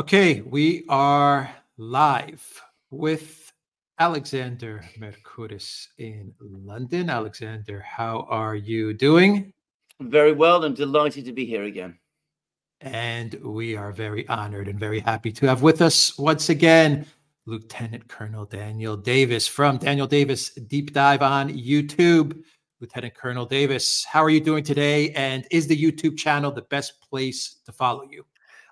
Okay, we are live with Alexander Mercouris in London. Alexander, how are you doing? Very well and delighted to be here again. And we are very honored and very happy to have with us once again Lieutenant Colonel Daniel Davis from Daniel Davis Deep Dive on YouTube. Lieutenant Colonel Davis, how are you doing today? And is the YouTube channel the best place to follow you?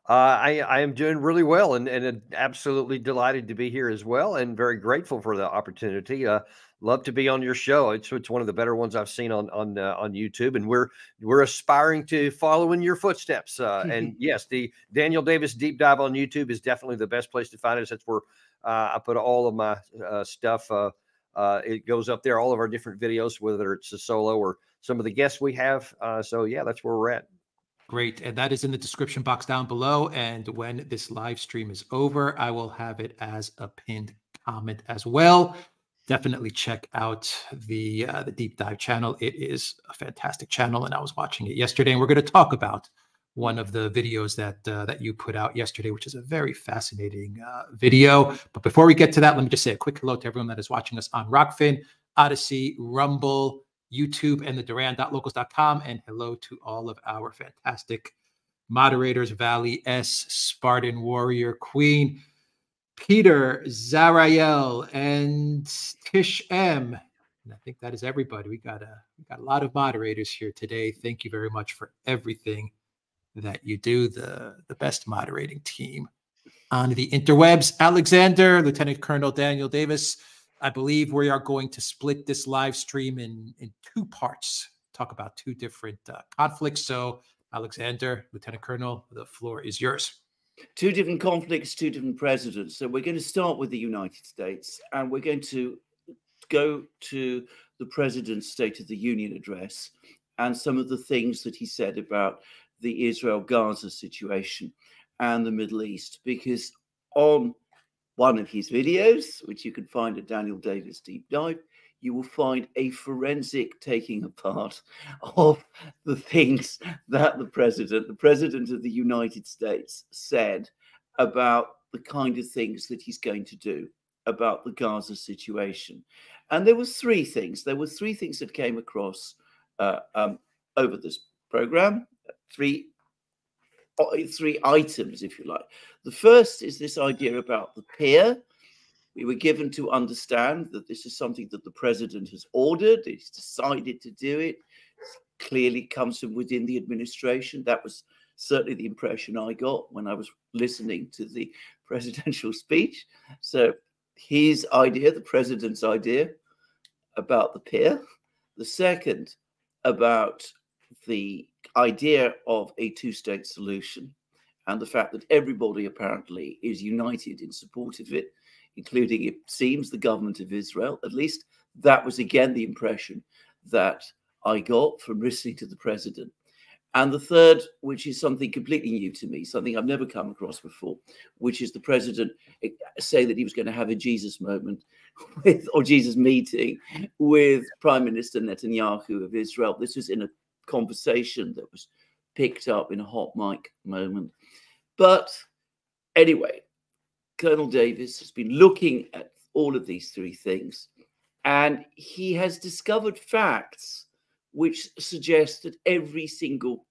Uh, I, I am doing really well and, and absolutely delighted to be here as well and very grateful for the opportunity. Uh, love to be on your show. It's, it's one of the better ones I've seen on on uh, on YouTube, and we're we're aspiring to follow in your footsteps. Uh, and yes, the Daniel Davis deep dive on YouTube is definitely the best place to find us. That's where uh, I put all of my uh, stuff. it goes up there, all of our different videos, whether it's a solo or some of the guests we have. so yeah, that's where we're at. Great. And that is in the description box down below. And when this live stream is over, I will have it as a pinned comment as well. Definitely check out the uh, the deep dive channel. It is a fantastic channel, and I was watching it yesterday. And we're going to talk about one of the videos that uh, that you put out yesterday, which is a very fascinating uh, video. But before we get to that, let me just say a quick hello to everyone that is watching us on Rokfin, Odysee, Rumble, YouTube and the Duran.locals.com. And hello to all of our fantastic moderators Valley S, Spartan Warrior Queen, Peter, Zarael, and Tish M. And I think that is everybody. We got a we got a lot of moderators here today. Thank you very much for everything that you do. The the best moderating team on the interwebs. Alexander, Lieutenant Colonel Daniel Davis. I believe we are going to split this live stream in, in two parts, talk about two different uh, conflicts. So, Alexander, Lieutenant Colonel, the floor is yours. Two different conflicts, two different presidents. So, we're going to start with the United States and we're going to go to the President's State of the Union address and some of the things that he said about the Israel Gaza situation and the Middle East, because on one of his videos, which you can find at Daniel Davis Deep Dive, you will find a forensic taking apart of the things that the president, the president of the United States, said about the kind of things that he's going to do about the Gaza situation. And there were three things. There were three things that came across uh, um, over this program, three three items, if you like. The first is this idea about the pier. We were given to understand that this is something that the president has ordered. He's decided to do it. it clearly comes from within the administration. That was certainly the impression I got when I was listening to the presidential speech. So his idea, the president's idea about the pier. The second about the idea of a two state solution and the fact that everybody apparently is united in support of it, including, it seems, the government of Israel. At least that was again the impression that I got from listening to the president. And the third, which is something completely new to me, something I've never come across before, which is the president eh, saying that he was going to have a Jesus moment with, or Jesus meeting with Prime Minister Netanyahu of Israel. This was in a conversation that was picked up in a hot mic moment. But anyway, Colonel Davis has been looking at all of these three things and he has discovered facts which suggest that every single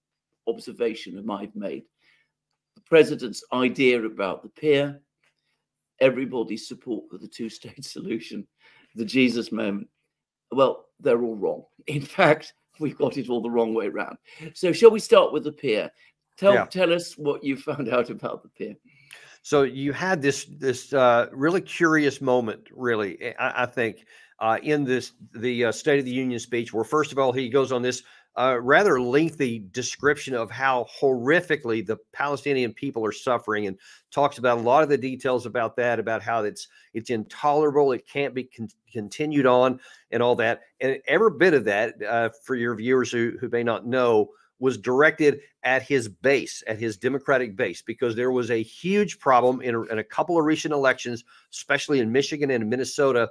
observation I've made, the president's idea about the pier, everybody's support for the two state solution, the Jesus moment, well, they're all wrong. In fact, we got it all the wrong way around. So, shall we start with the pier? Tell yeah. tell us what you found out about the pier. So you had this this uh, really curious moment, really, I, I think, uh, in this the uh, State of the Union speech, where first of all he goes on this uh, rather lengthy description of how horrifically the Palestinian people are suffering, and talks about a lot of the details about that, about how it's it's intolerable, it can't be con- continued on, and all that. And every bit of that, uh, for your viewers who who may not know, was directed at his base, at his Democratic base, because there was a huge problem in a, in a couple of recent elections, especially in Michigan and Minnesota,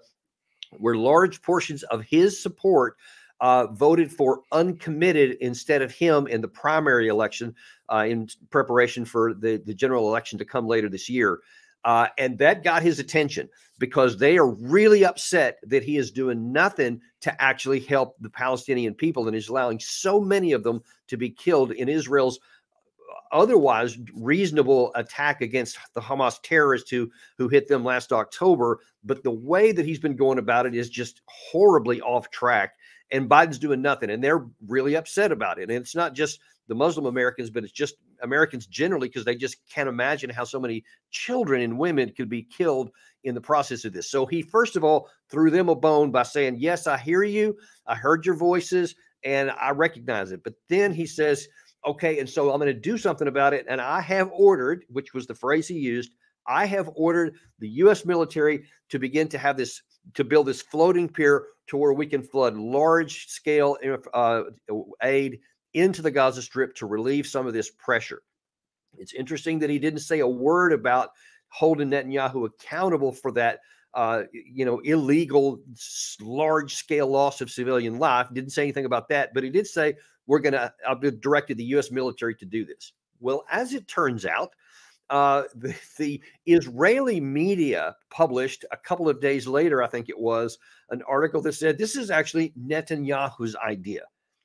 where large portions of his support uh, voted for uncommitted instead of him in the primary election uh, in preparation for the, the general election to come later this year. Uh, and that got his attention because they are really upset that he is doing nothing to actually help the Palestinian people and is allowing so many of them to be killed in Israel's otherwise reasonable attack against the Hamas terrorists who who hit them last October. But the way that he's been going about it is just horribly off track. And Biden's doing nothing, and they're really upset about it. And it's not just the Muslim Americans, but it's just Americans generally because they just can't imagine how so many children and women could be killed in the process of this. So he first of all threw them a bone by saying, "Yes, I hear you. I heard your voices, and I recognize it." But then he says okay, and so I'm going to do something about it. And I have ordered, which was the phrase he used, I have ordered the U.S. military to begin to have this, to build this floating pier to where we can flood large scale uh, aid into the Gaza Strip to relieve some of this pressure. It's interesting that he didn't say a word about holding Netanyahu accountable for that. Uh, you know, illegal, large scale loss of civilian life. Didn't say anything about that, but he did say we're going to, I've directed the U.S. military to do this. Well, as it turns out, uh, the, the, Israeli media published a couple of days later, I think it was, an article that said this is actually Netanyahu's idea.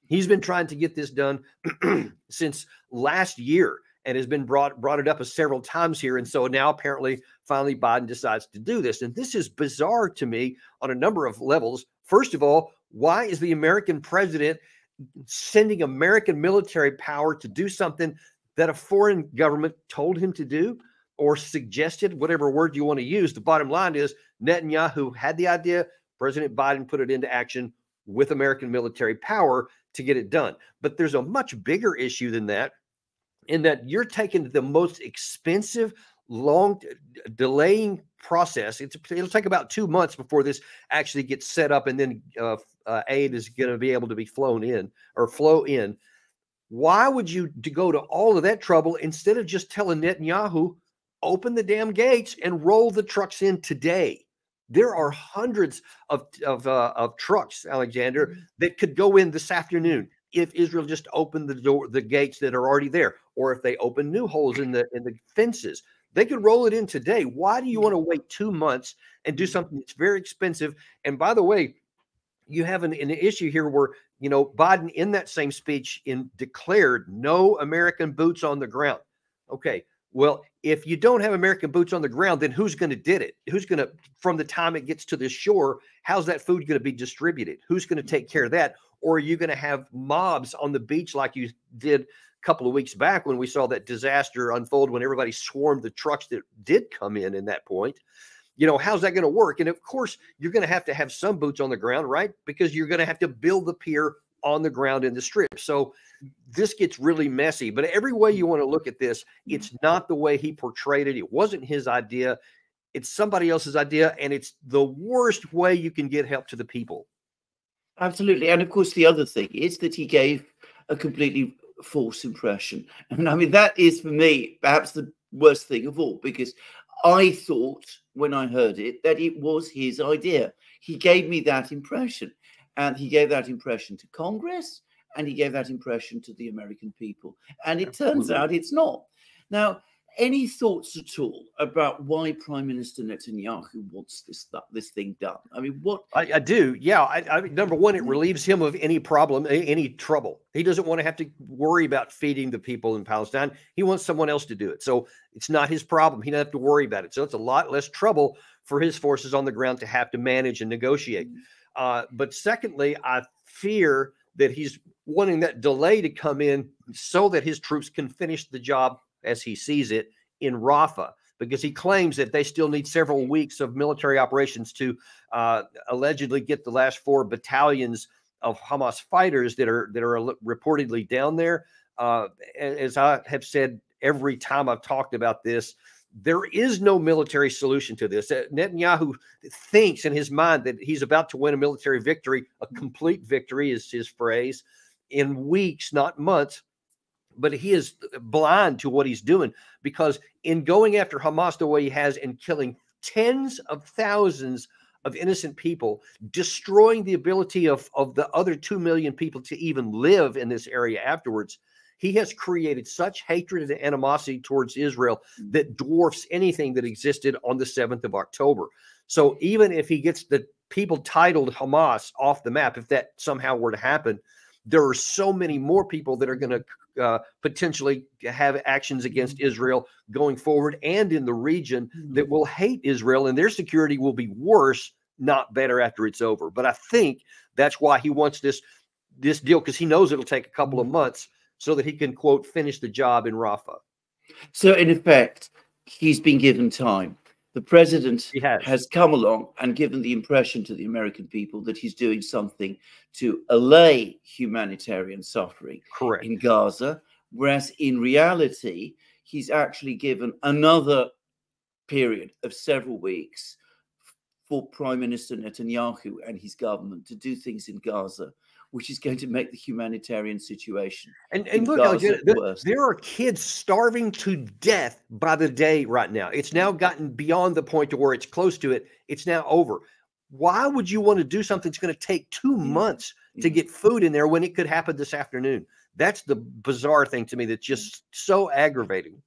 He's been trying to get this done since last year and has been brought brought it up several times here. And so now apparently, finally, Biden decides to do this. And this is bizarre to me on a number of levels. First of all, why is the American president sending American military power to do something that a foreign government told him to do or suggested, whatever word you want to use. The bottom line is Netanyahu had the idea, President Biden put it into action with American military power to get it done. But there's a much bigger issue than that, in that you're taking the most expensive, long delaying process. It's, it'll take about two months before this actually gets set up and then uh, uh, aid is going to be able to be flown in or flow in. Why would you go to all of that trouble instead of just telling Netanyahu, open the damn gates and roll the trucks in today? There are hundreds of of, uh, of trucks, Alexander, mm-hmm. that could go in this afternoon if Israel just opened the door, the gates that are already there, or if they open new holes in the in the fences. They could roll it in today. Why do you mm-hmm. want to wait two months and do something that's very expensive? And by the way, you have an, an issue here where you know Biden in that same speech in declared no American boots on the ground. Okay, well, if you don't have American boots on the ground, then who's going to did it? Who's going to from the time it gets to the shore? How's that food going to be distributed? Who's going to take care of that? Or are you going to have mobs on the beach like you did a couple of weeks back when we saw that disaster unfold when everybody swarmed the trucks that did come in in that point? You know, how's that going to work? And of course, you're going to have to have some boots on the ground, right? Because you're going to have to build the pier on the ground in the strip. So this gets really messy. But every way you want to look at this, it's mm-hmm. not the way he portrayed it. It wasn't his idea. It's somebody else's idea, and it's the worst way you can get help to the people. Absolutely. And of course, the other thing is that he gave a completely false impression. And I mean, that is for me perhaps the worst thing of all, because I thought when I heard it that it was his idea. He gave me that impression. And he gave that impression to Congress and he gave that impression to the American people. And it turns out it's not. Now, any thoughts at all about why Prime Minister Netanyahu wants this this thing done? I mean, what I, I do, yeah. I, I, number one, it relieves him of any problem, any trouble. He doesn't want to have to worry about feeding the people in Palestine. He wants someone else to do it, so it's not his problem. He doesn't have to worry about it. So it's a lot less trouble for his forces on the ground to have to manage and negotiate. Mm-hmm. Uh, but secondly, I fear that he's wanting that delay to come in so that his troops can finish the job as he sees it, in Rafah because he claims that they still need several weeks of military operations to uh, allegedly get the last four battalions of Hamas fighters that are that are reportedly down there. Uh, as I have said every time I've talked about this, there is no military solution to this. Uh, Netanyahu thinks in his mind that he's about to win a military victory, a complete victory is his phrase, in weeks, not months but he is blind to what he's doing because in going after Hamas the way he has and killing tens of thousands of innocent people, destroying the ability of, of the other 2 million people to even live in this area afterwards. He has created such hatred and animosity towards Israel that dwarfs anything that existed on the 7th of October. So even if he gets the people titled Hamas off the map, if that somehow were to happen, there are so many more people that are going to uh, potentially have actions against mm-hmm. Israel going forward and in the region that mm-hmm. will hate Israel, and their security will be worse, not better after it's over. But I think that's why he wants this this deal because he knows it'll take a couple of mm-hmm. months so that he can quote finish the job in Rafah. So in effect, he's been given time the president has. has. come along and given the impression to the American people that he's doing something to allay humanitarian suffering Correct. in Gaza, whereas in reality, he's actually given another period of several weeks for Prime Minister Netanyahu and his government to do things in Gaza which is going to make the humanitarian situation. And, and look, Gaza there, there are kids starving to death by the day right now. It's now gotten beyond the point to where it's close to it. It's now over. Why would you want to do something that's going to take two months to get food in there when it could happen this afternoon? That's the bizarre thing to me that's just so aggravating.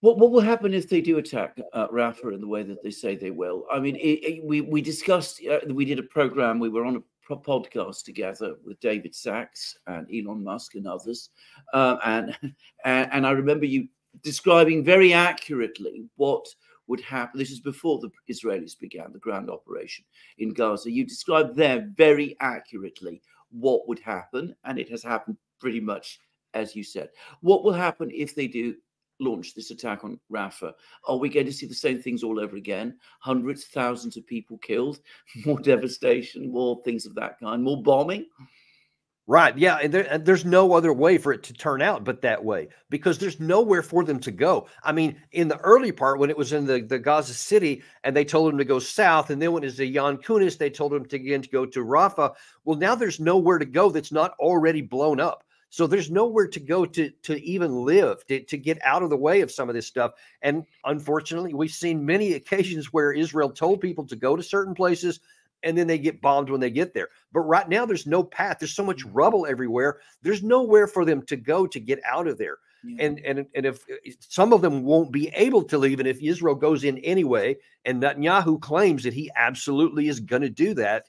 What, what will happen if they do attack uh, Rafah in the way that they say they will? I mean, it, it, we we discussed. Uh, we did a program. We were on a podcast together with David Sachs and Elon Musk and others, uh, and, and and I remember you describing very accurately what would happen. This is before the Israelis began the ground operation in Gaza. You described there very accurately what would happen, and it has happened pretty much as you said. What will happen if they do launched this attack on Rafah. Are we going to see the same things all over again? Hundreds, thousands of people killed, more devastation, more things of that kind, more bombing? Right. Yeah. And, there, and, there's no other way for it to turn out but that way because there's nowhere for them to go. I mean, in the early part, when it was in the, the Gaza City and they told them to go south, and then when it was the Khan Yunis, they told them to, again to go to Rafah. Well, now there's nowhere to go that's not already blown up. So there's nowhere to go to to even live to, to get out of the way of some of this stuff. And unfortunately, we've seen many occasions where Israel told people to go to certain places and then they get bombed when they get there. But right now, there's no path. There's so much mm-hmm. rubble everywhere. There's nowhere for them to go to get out of there. Yeah. And and and if some of them won't be able to leave, and if Israel goes in anyway, and Netanyahu claims that he absolutely is going to do that,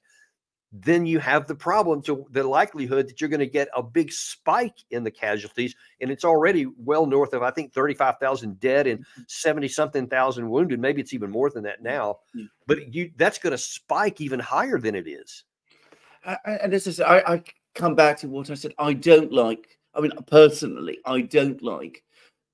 then you have the problem to the likelihood that you're going to get a big spike in the casualties. And it's already well north of, I think, 35,000 dead and mm-hmm. 70 something thousand wounded. Maybe it's even more than that now. Yeah. But you that's going to spike even higher than it is. and this is, I, I come back to what I said. I don't like, I mean, personally, I don't like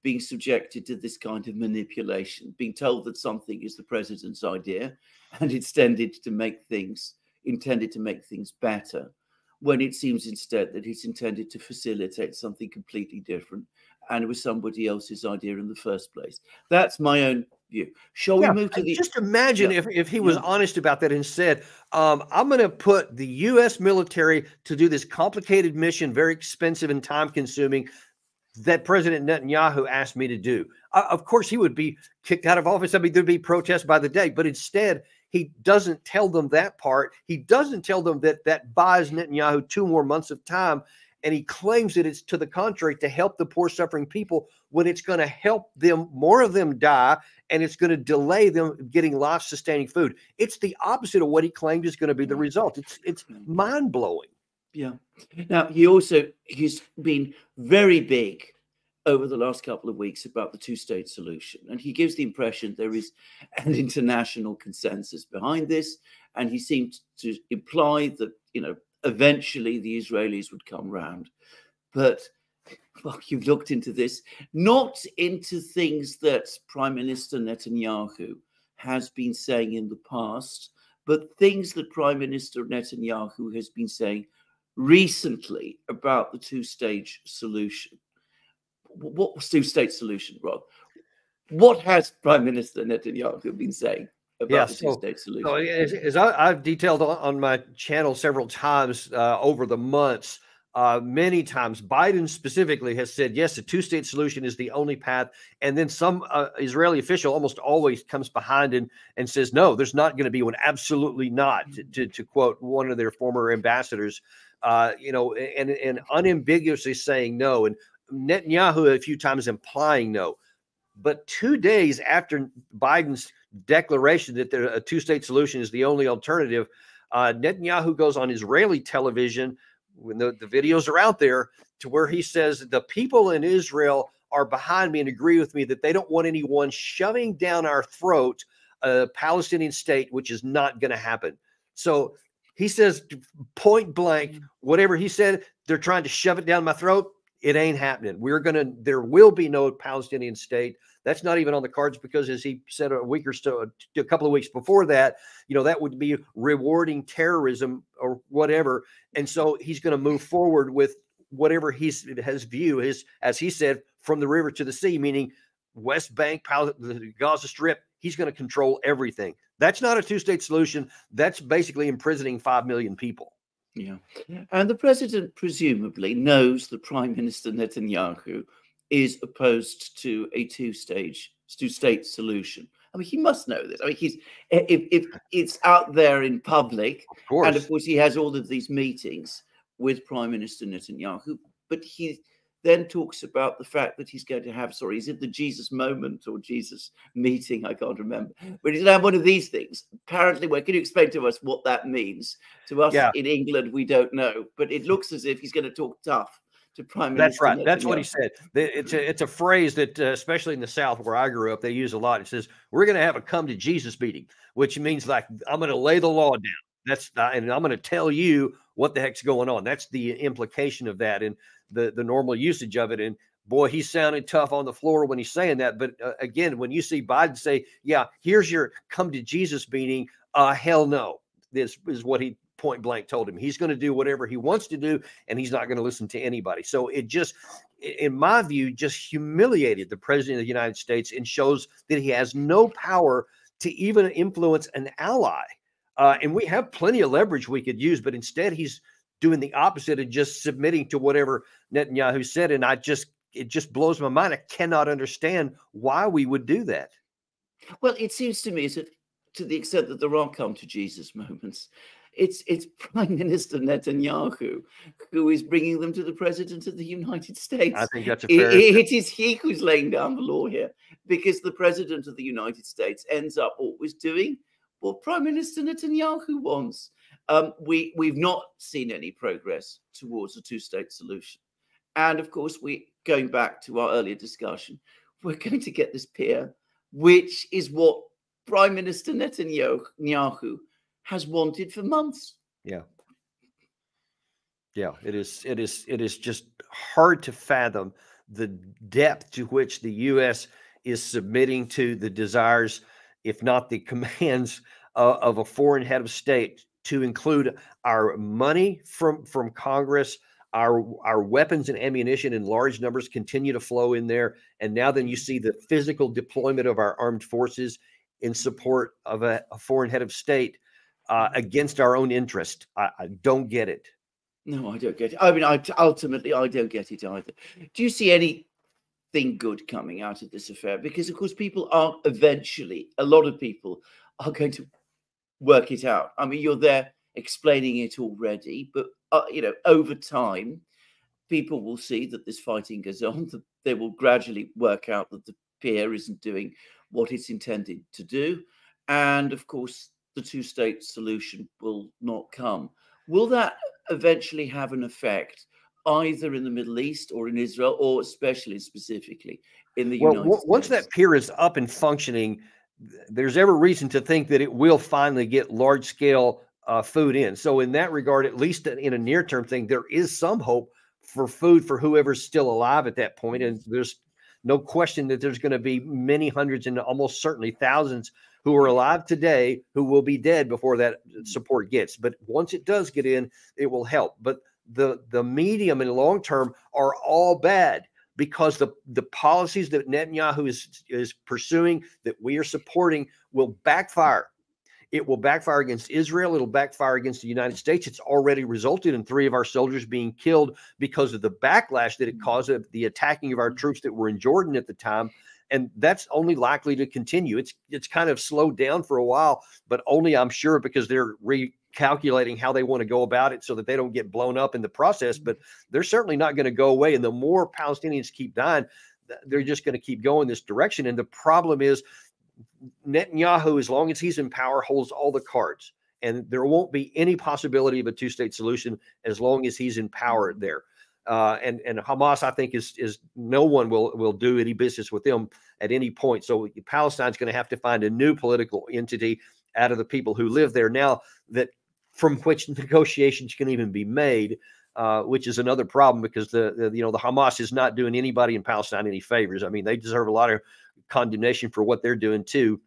being subjected to this kind of manipulation, being told that something is the president's idea and it's tended to make things intended to make things better, when it seems instead that it's intended to facilitate something completely different and it was somebody else's idea in the first place. That's my own view. Shall yeah, we move to the just imagine yeah. if, if he was yeah. honest about that and said, um, I'm gonna put the US military to do this complicated mission, very expensive and time consuming that President Netanyahu asked me to do. Uh, of course, he would be kicked out of office. I mean, there'd be protests by the day, but instead, he doesn't tell them that part. He doesn't tell them that that buys Netanyahu two more months of time. And he claims that it's to the contrary to help the poor, suffering people when it's going to help them, more of them die, and it's going to delay them getting life sustaining food. It's the opposite of what he claimed is going to be the mm-hmm. result. It's, it's mm-hmm. mind blowing. Yeah. Now, he also, he's been very big over the last couple of weeks about the two state solution. And he gives the impression there is an international consensus behind this. And he seemed to imply that, you know, eventually the Israelis would come round. But well, you've looked into this, not into things that Prime Minister Netanyahu has been saying in the past, but things that Prime Minister Netanyahu has been saying recently about the two stage solution what was two-state solution, Rob? What has Prime Minister Netanyahu been saying about yeah, the so? So as, as I, have detailed on, on, my channel several times uh, over the months, uh, many times. Biden specifically has said, yes, the two state solution is the only path. And then some uh, Israeli official almost always comes behind and, and says, no, there's not going to be one. Absolutely not, to, to, to, quote one of their former ambassadors, uh, you know, and, and unambiguously saying no. And Netanyahu a few times implying no. But two days after Biden's declaration that there, a two state solution is the only alternative, uh, Netanyahu goes on Israeli television when the, the videos are out there to where he says the people in Israel are behind me and agree with me that they don't want anyone shoving down our throat a Palestinian state, which is not going to happen. So he says point blank, mm. whatever he said, they're trying to shove it down my throat. It ain't happening. We're going to, there will be no Palestinian state. That's not even on the cards because, as he said a week or so, a couple of weeks before that, you know, that would be rewarding terrorism or whatever. And so he's going to move forward with whatever he's his view is, as he said, from the river to the sea, meaning West Bank, the Gaza Strip. He's going to control everything. That's not a two state solution. That's basically imprisoning 5 million people. Yeah. And the president presumably knows that Prime Minister Netanyahu is opposed to a two-stage, two-state solution. I mean, he must know this. I mean, he's if, if it's out there in public, of and of course he has all of these meetings with Prime Minister Netanyahu, but he then talks about the fact that he's going to have, sorry, is it the Jesus moment or Jesus meeting? I can't remember. But he's going to have one of these things. Apparently, well, can you explain to us what that means? To us yeah. in England, we don't know, but it looks as if he's going to talk tough to Prime minister. That's right. That's what he said. It's a, it's a phrase that, uh, especially in the South where I grew up, they use a lot. It says, We're going to have a come to Jesus meeting, which means like, I'm going to lay the law down. That's and I'm going to tell you what the heck's going on. That's the implication of that and the, the normal usage of it. And boy, he's sounding tough on the floor when he's saying that. But uh, again, when you see Biden say, Yeah, here's your come to Jesus meeting, uh, hell no. This is what he point blank told him he's going to do whatever he wants to do and he's not going to listen to anybody. So it just, in my view, just humiliated the president of the United States and shows that he has no power to even influence an ally. Uh, and we have plenty of leverage we could use, but instead he's doing the opposite and just submitting to whatever Netanyahu said. And I just, it just blows my mind. I cannot understand why we would do that. Well, it seems to me that to the extent that there are come to Jesus moments, it's it's Prime Minister Netanyahu who is bringing them to the President of the United States. I think that's a fair. it, it is he who's laying down the law here, because the President of the United States ends up always doing what Prime Minister Netanyahu wants. Um, we we've not seen any progress towards a two-state solution, and of course, we going back to our earlier discussion, we're going to get this pier, which is what Prime Minister Netanyahu has wanted for months. Yeah. Yeah, it is it is it is just hard to fathom the depth to which the US is submitting to the desires if not the commands uh, of a foreign head of state to include our money from from Congress our our weapons and ammunition in large numbers continue to flow in there and now then you see the physical deployment of our armed forces in support of a, a foreign head of state uh, against our own interest. I, I, don't get it. No, I don't get it. I mean, I, ultimately, I don't get it either. Do you see anything good coming out of this affair? Because, of course, people are eventually, a lot of people are going to work it out. I mean, you're there explaining it already, but, uh, you know, over time, people will see that this fighting goes on, that they will gradually work out that the pier isn't doing what it's intended to do. And of course, the two state solution will not come. Will that eventually have an effect either in the Middle East or in Israel, or especially specifically in the well, United w- Once that pier is up and functioning, there's every reason to think that it will finally get large scale uh, food in. So, in that regard, at least in a near term thing, there is some hope for food for whoever's still alive at that point. And there's no question that there's going to be many hundreds and almost certainly thousands who are alive today who will be dead before that support gets. But once it does get in, it will help. But the the medium and long term are all bad because the the policies that Netanyahu is is pursuing that we are supporting will backfire. It will backfire against Israel. It'll backfire against the United States. It's already resulted in three of our soldiers being killed because of the backlash that it mm. caused of the attacking of our troops that were in Jordan at the time. And that's only likely to continue. It's it's kind of slowed down for a while, but only I'm sure because they're recalculating how they want to go about it so that they don't get blown up in the process. Mm. But they're certainly not going to go away. And the more Palestinians keep dying, they're just going to keep going this direction. And the problem is Netanyahu, as long as he's in power, holds all the cards. And there won't be any possibility of a two state solution as long as he's in power there. Uh, and and Hamas, I think, is is no one will will do any business with them at any point. So Palestine's going to have to find a new political entity out of the people who live there now that from which negotiations can even be made. Uh, which is another problem because the, the, you know the Hamas is not doing anybody in Palestine any favors. I mean, they deserve a lot of condemnation for what they're doing too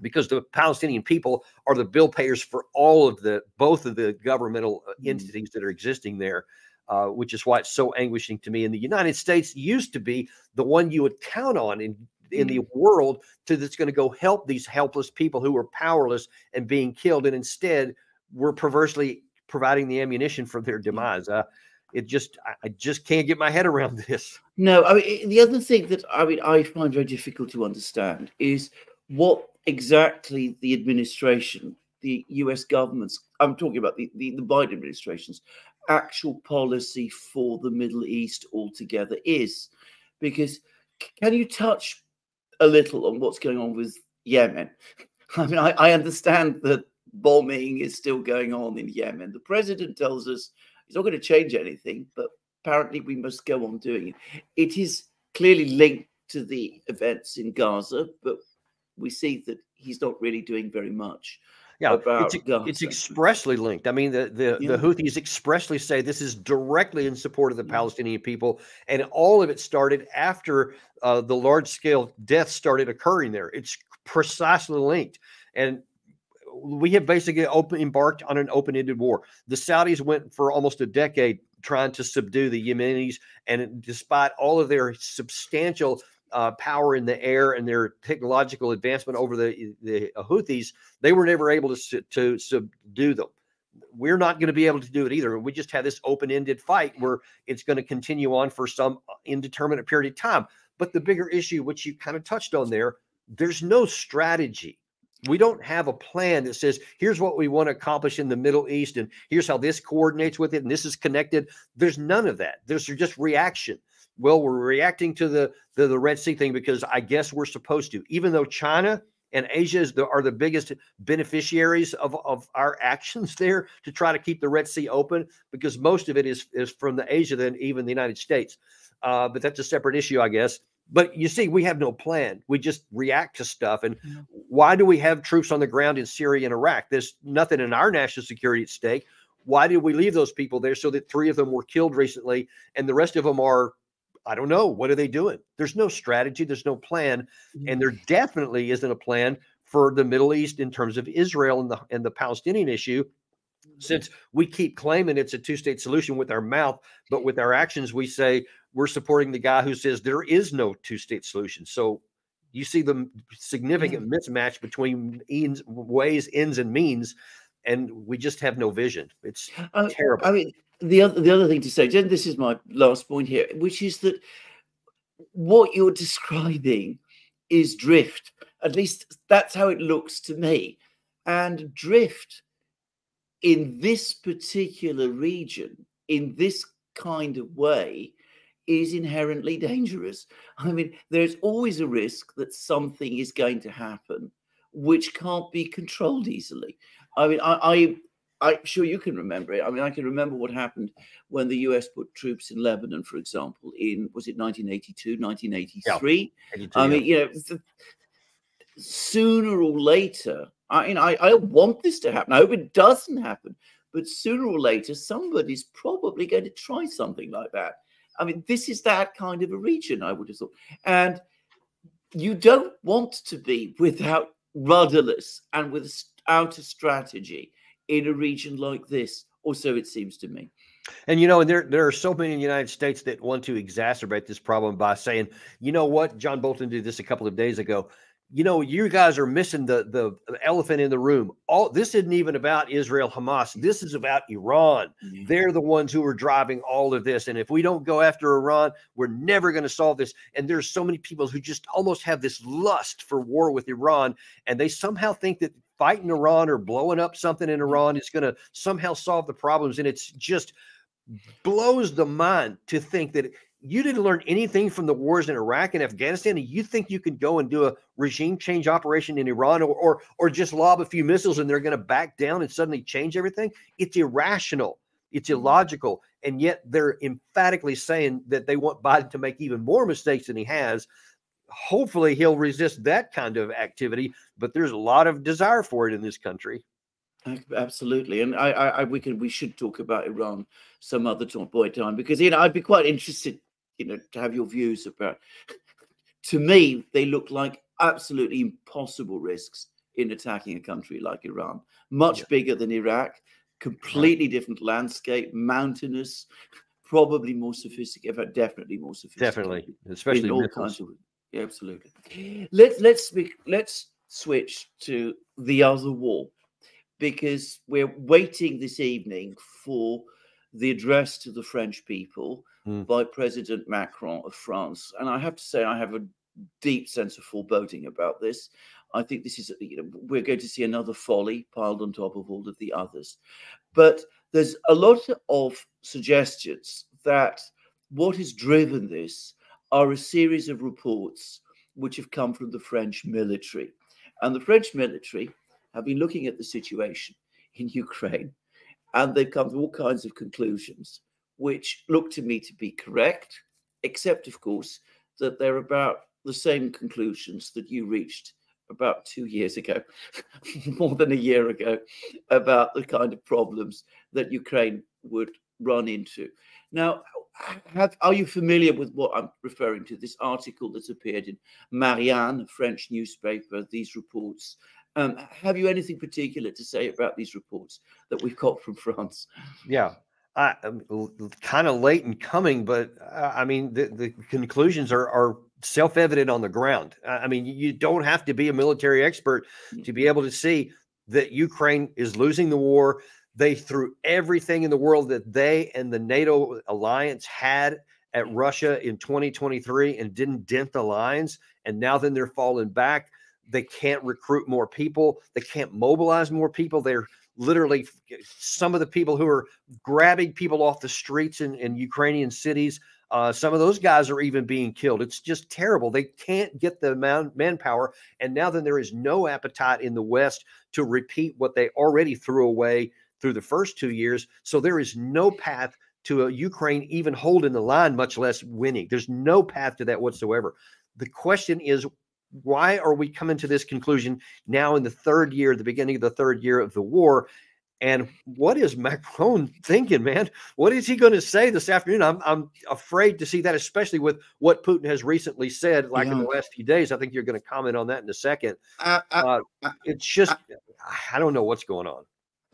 because the Palestinian people are the bill payers for all of the both of the governmental uh, mm. entities that are existing there, uh, which is why it's so anguishing to me. And the United States used to be the one you would count on in in the mm. world to that's going to go help these helpless people who are powerless and being killed, and instead we're perversely providing the ammunition for their demise. Uh, it just I just can't get my head around this. No, I mean the other thing that I mean I find very difficult to understand is what exactly the administration, the U.S. government's I'm talking about the, the, the Biden administration's actual policy for the Middle East altogether is, because can you touch a little on what's going on with Yemen? I mean, I, I understand that bombing is still going on in Yemen. The president tells us it's not going to change anything, but apparently we must go on doing it. It is clearly linked to the events in Gaza, but we see that he's not really doing very much. Yeah, it's, it's expressly linked. I mean, the the, yeah. the Houthis expressly say this is directly in support of the. Palestinian people, and all of it started after uh, the large scale deaths started occurring there. It's precisely linked, and we have basically open, embarked on an open-ended war. The Saudis went for almost a decade trying to subdue the Yemenis, and despite all of their substantial uh, power in the air and their technological advancement over the the Houthis, they were never able to to subdue them. We're not going to be able to do it either. We just have this open-ended fight where it's going to continue on for some indeterminate period of time. But the bigger issue, which you kind of touched on there, there's no strategy we don't have a plan that says here's what we want to accomplish in the middle east and here's how this coordinates with it and this is connected. There's none of that. There's just reaction. Well we're reacting to the, the the red sea thing because i guess we're supposed to. Even though china and asia the, are the biggest beneficiaries of, of our actions there to try to keep the red sea open because most of it is is from the asia than even the united states. Uh, but that's a separate issue i guess but you see, we have no plan. We just react to stuff. And mm-hmm. why do we have troops on the ground in Syria and Iraq? There's nothing in our national security at stake. Why did we leave those people there so that three of them were killed recently and the rest of them are, I don't know, what are they doing? There's no strategy, there's no plan. Mm-hmm. And there definitely isn't a plan for the Middle East in terms of Israel and the and the Palestinian issue. Since we keep claiming it's a two-state solution with our mouth, but with our actions, we say we're supporting the guy who says there is no two-state solution. So you see the significant yeah. mismatch between ends, ways, ends, and means, and we just have no vision. It's uh, terrible. I mean, the other the other thing to say, Jen, this is my last point here, which is that what you're describing is drift. At least that's how it looks to me. And drift in this particular region, in this kind of way, is inherently dangerous. I mean, there's always a risk that something is going to happen which can't be controlled easily. I mean, I, I, I'm sure you can remember it. I mean, I can remember what happened when the US put troops in Lebanon, for example, in was it 1982, 1983? Yeah, I mean, you know, the, sooner or later, I mean, I, I want this to happen. I hope it doesn't happen, but sooner or later, somebody's probably going to try something like that. I mean, this is that kind of a region, I would have thought. And you don't want to be without rudderless and without a strategy in a region like this, or so it seems to me. And you know, there there are so many in the United States that want to exacerbate this problem by saying, you know what, John Bolton did this a couple of days ago. You know, you guys are missing the the elephant in the room. All this isn't even about Israel Hamas. Mm-hmm. This is about Iran. Yeah. They're the ones who are driving all of this. And if we don't go after Iran, we're never going to solve this. And there's so many people who just almost have this lust for war with Iran, and they somehow think that fighting Iran or blowing up something in mm-hmm. Iran is going to somehow solve the problems. And it's just blows the mind to think that you didn't learn anything from the wars in Iraq and Afghanistan, and you think you can go and do a regime change operation in Iran or or, or just lob a few missiles and they're going to back down and suddenly change everything? It's irrational. It's mm-hmm. illogical. And yet they're emphatically saying that they want Biden to make even more mistakes than he has. Hopefully he'll resist that kind of activity, but there's a lot of desire for it in this country. Absolutely, and I, I, we can, we should talk about Iran some other point time because you know I'd be quite interested you know, to have your views about. to me, they look like absolutely impossible risks in attacking a country like Iran, much yeah. bigger than Iraq, completely right. different landscape, mountainous, probably more sophisticated, but definitely more sophisticated. Definitely, especially all kinds of. Yeah, absolutely. Let's let's speak, let's switch to the other war because we're waiting this evening for the address to the French people mm. by President Macron of France. And I have to say, I have a deep sense of foreboding about this. I think this is, you know, we're going to see another folly piled on top of all of the others. But there's a lot of suggestions that what has driven this are a series of reports which have come from the French military. And the French military have been looking at the situation in Ukraine and they've come to all kinds of conclusions which look to me to be correct, except, of course, that they're about the same conclusions that you reached about two years ago, more than a year ago, about the kind of problems that Ukraine would run into. Now, have, are you familiar with what I'm referring to? This article that's appeared in Marianne, a French newspaper, these reports. Um, have you anything particular to say about these reports that we've got from France? Yeah, uh, kind of late in coming, but uh, I mean, the, the conclusions are, are self evident on the ground. I mean, you don't have to be a military expert to be able to see that Ukraine is losing the war. They threw everything in the world that they and the NATO alliance had at Russia in 2023 and didn't dent the lines. And now then they're falling back. They can't recruit more people. They can't mobilize more people. They're literally some of the people who are grabbing people off the streets in, in Ukrainian cities. Uh, some of those guys are even being killed. It's just terrible. They can't get the man, manpower. And now then there is no appetite in the West to repeat what they already threw away through the first two years. So there is no path to a Ukraine even holding the line, much less winning. There's no path to that whatsoever. The question is why are we coming to this conclusion now in the third year, the beginning of the third year of the war? And what is Macron thinking, man? What is he going to say this afternoon? I'm I'm afraid to see that, especially with what Putin has recently said, like yeah. in the last few days. I think you're going to comment on that in a second. Uh, uh, uh, it's just, I don't know what's going on.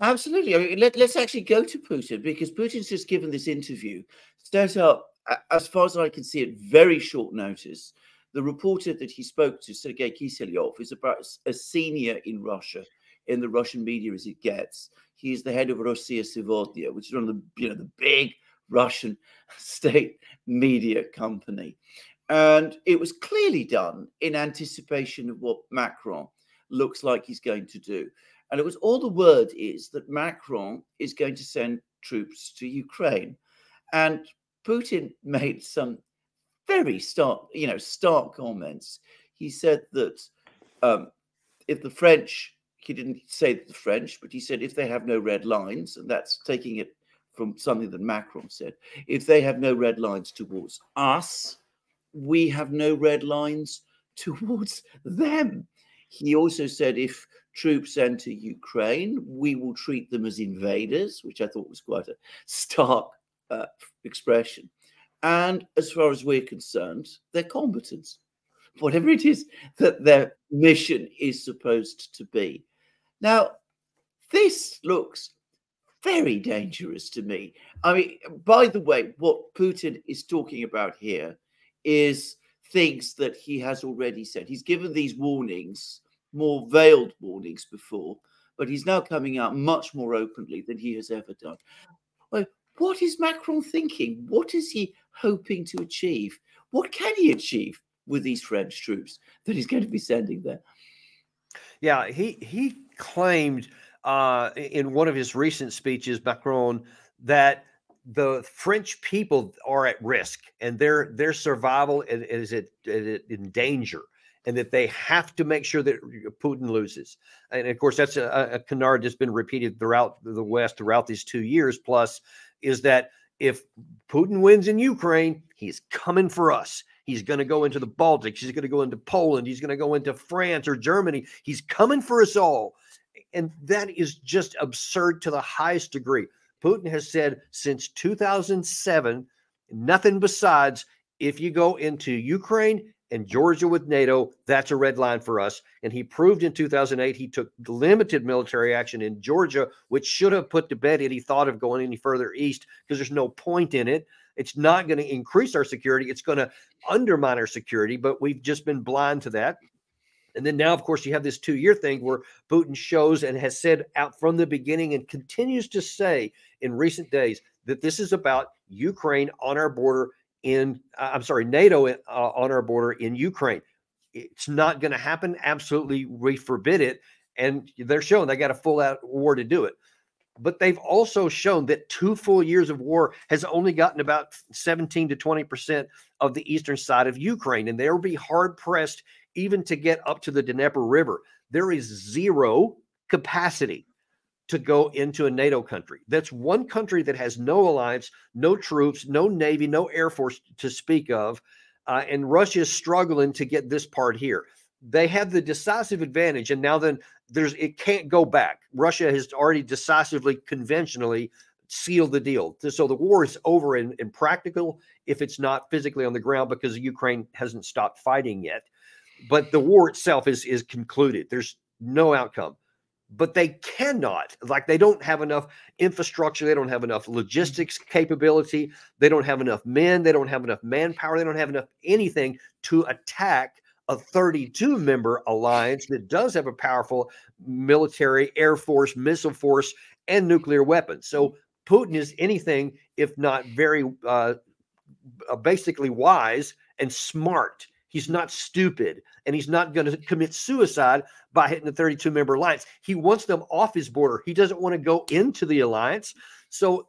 Absolutely. I mean, let, let's actually go to Putin because Putin's just given this interview, set up, as far as I can see, at very short notice the reporter that he spoke to, Sergei Kiselyov, is about a senior in Russia, in the Russian media as it gets. He's the head of Rossiya Segodnya, which is one of the you know the big Russian state media company. And it was clearly done in anticipation of what Macron looks like he's going to do. And it was all the word is that Macron is going to send troops to Ukraine. And Putin made some very stark, you know, stark comments. He said that um, if the French, he didn't say the French, but he said if they have no red lines, and that's taking it from something that Macron said, if they have no red lines towards us, we have no red lines towards them. He also said if troops enter Ukraine, we will treat them as invaders, which I thought was quite a stark uh, expression. And as far as we're concerned, they're combatants, whatever it is that their mission is supposed to be. Now, this looks very dangerous to me. I mean, by the way, what Putin is talking about here is things that he has already said. He's given these warnings, more veiled warnings before, but he's now coming out much more openly than he has ever done. Well, what is Macron thinking? What is he hoping to achieve? What can he achieve with these French troops that he's going to be sending there? Yeah, he he claimed uh, in one of his recent speeches, Macron, that the French people are at risk and their their survival is, is in danger, and that they have to make sure that Putin loses. And of course, that's a, a canard that's been repeated throughout the West throughout these two years. Plus, is that if Putin wins in Ukraine, he's coming for us. He's going to go into the Baltics. He's going to go into Poland. He's going to go into France or Germany. He's coming for us all. And that is just absurd to the highest degree. Putin has said since 2007, nothing besides if you go into Ukraine and Georgia with NATO, that's a red line for us. And he proved in 2008 he took limited military action in Georgia, which should have put to bed any thought of going any further east because there's no point in it. It's not going to increase our security, it's going to undermine our security, but we've just been blind to that. And then now, of course, you have this two year thing where Putin shows and has said out from the beginning and continues to say in recent days that this is about Ukraine on our border in, uh, I'm sorry, NATO uh, on our border in Ukraine. It's not going to happen. Absolutely, we forbid it. And they're showing they got a full out war to do it. But they've also shown that two full years of war has only gotten about 17 to 20% of the eastern side of Ukraine. And they'll be hard pressed even to get up to the Dnieper River. There is zero capacity to go into a NATO country. That's one country that has no alliance, no troops, no navy, no air force to speak of. Uh, and Russia is struggling to get this part here. They have the decisive advantage, and now then there's it can't go back. Russia has already decisively, conventionally sealed the deal. So the war is over in, in practical if it's not physically on the ground because Ukraine hasn't stopped fighting yet but the war itself is is concluded. There's no outcome. But they cannot, like they don't have enough infrastructure, they don't have enough mm-hmm. logistics capability, they don't have enough men, they don't have enough manpower, they don't have enough anything to attack a 32 member alliance that does have a powerful military, air force, missile force, and nuclear weapons. So mm-hmm. Putin is anything if not very uh, uh basically wise and smart He's not stupid and he's not going to commit suicide by hitting the 32 member alliance. He wants them off his border. He doesn't want to go into the alliance. So,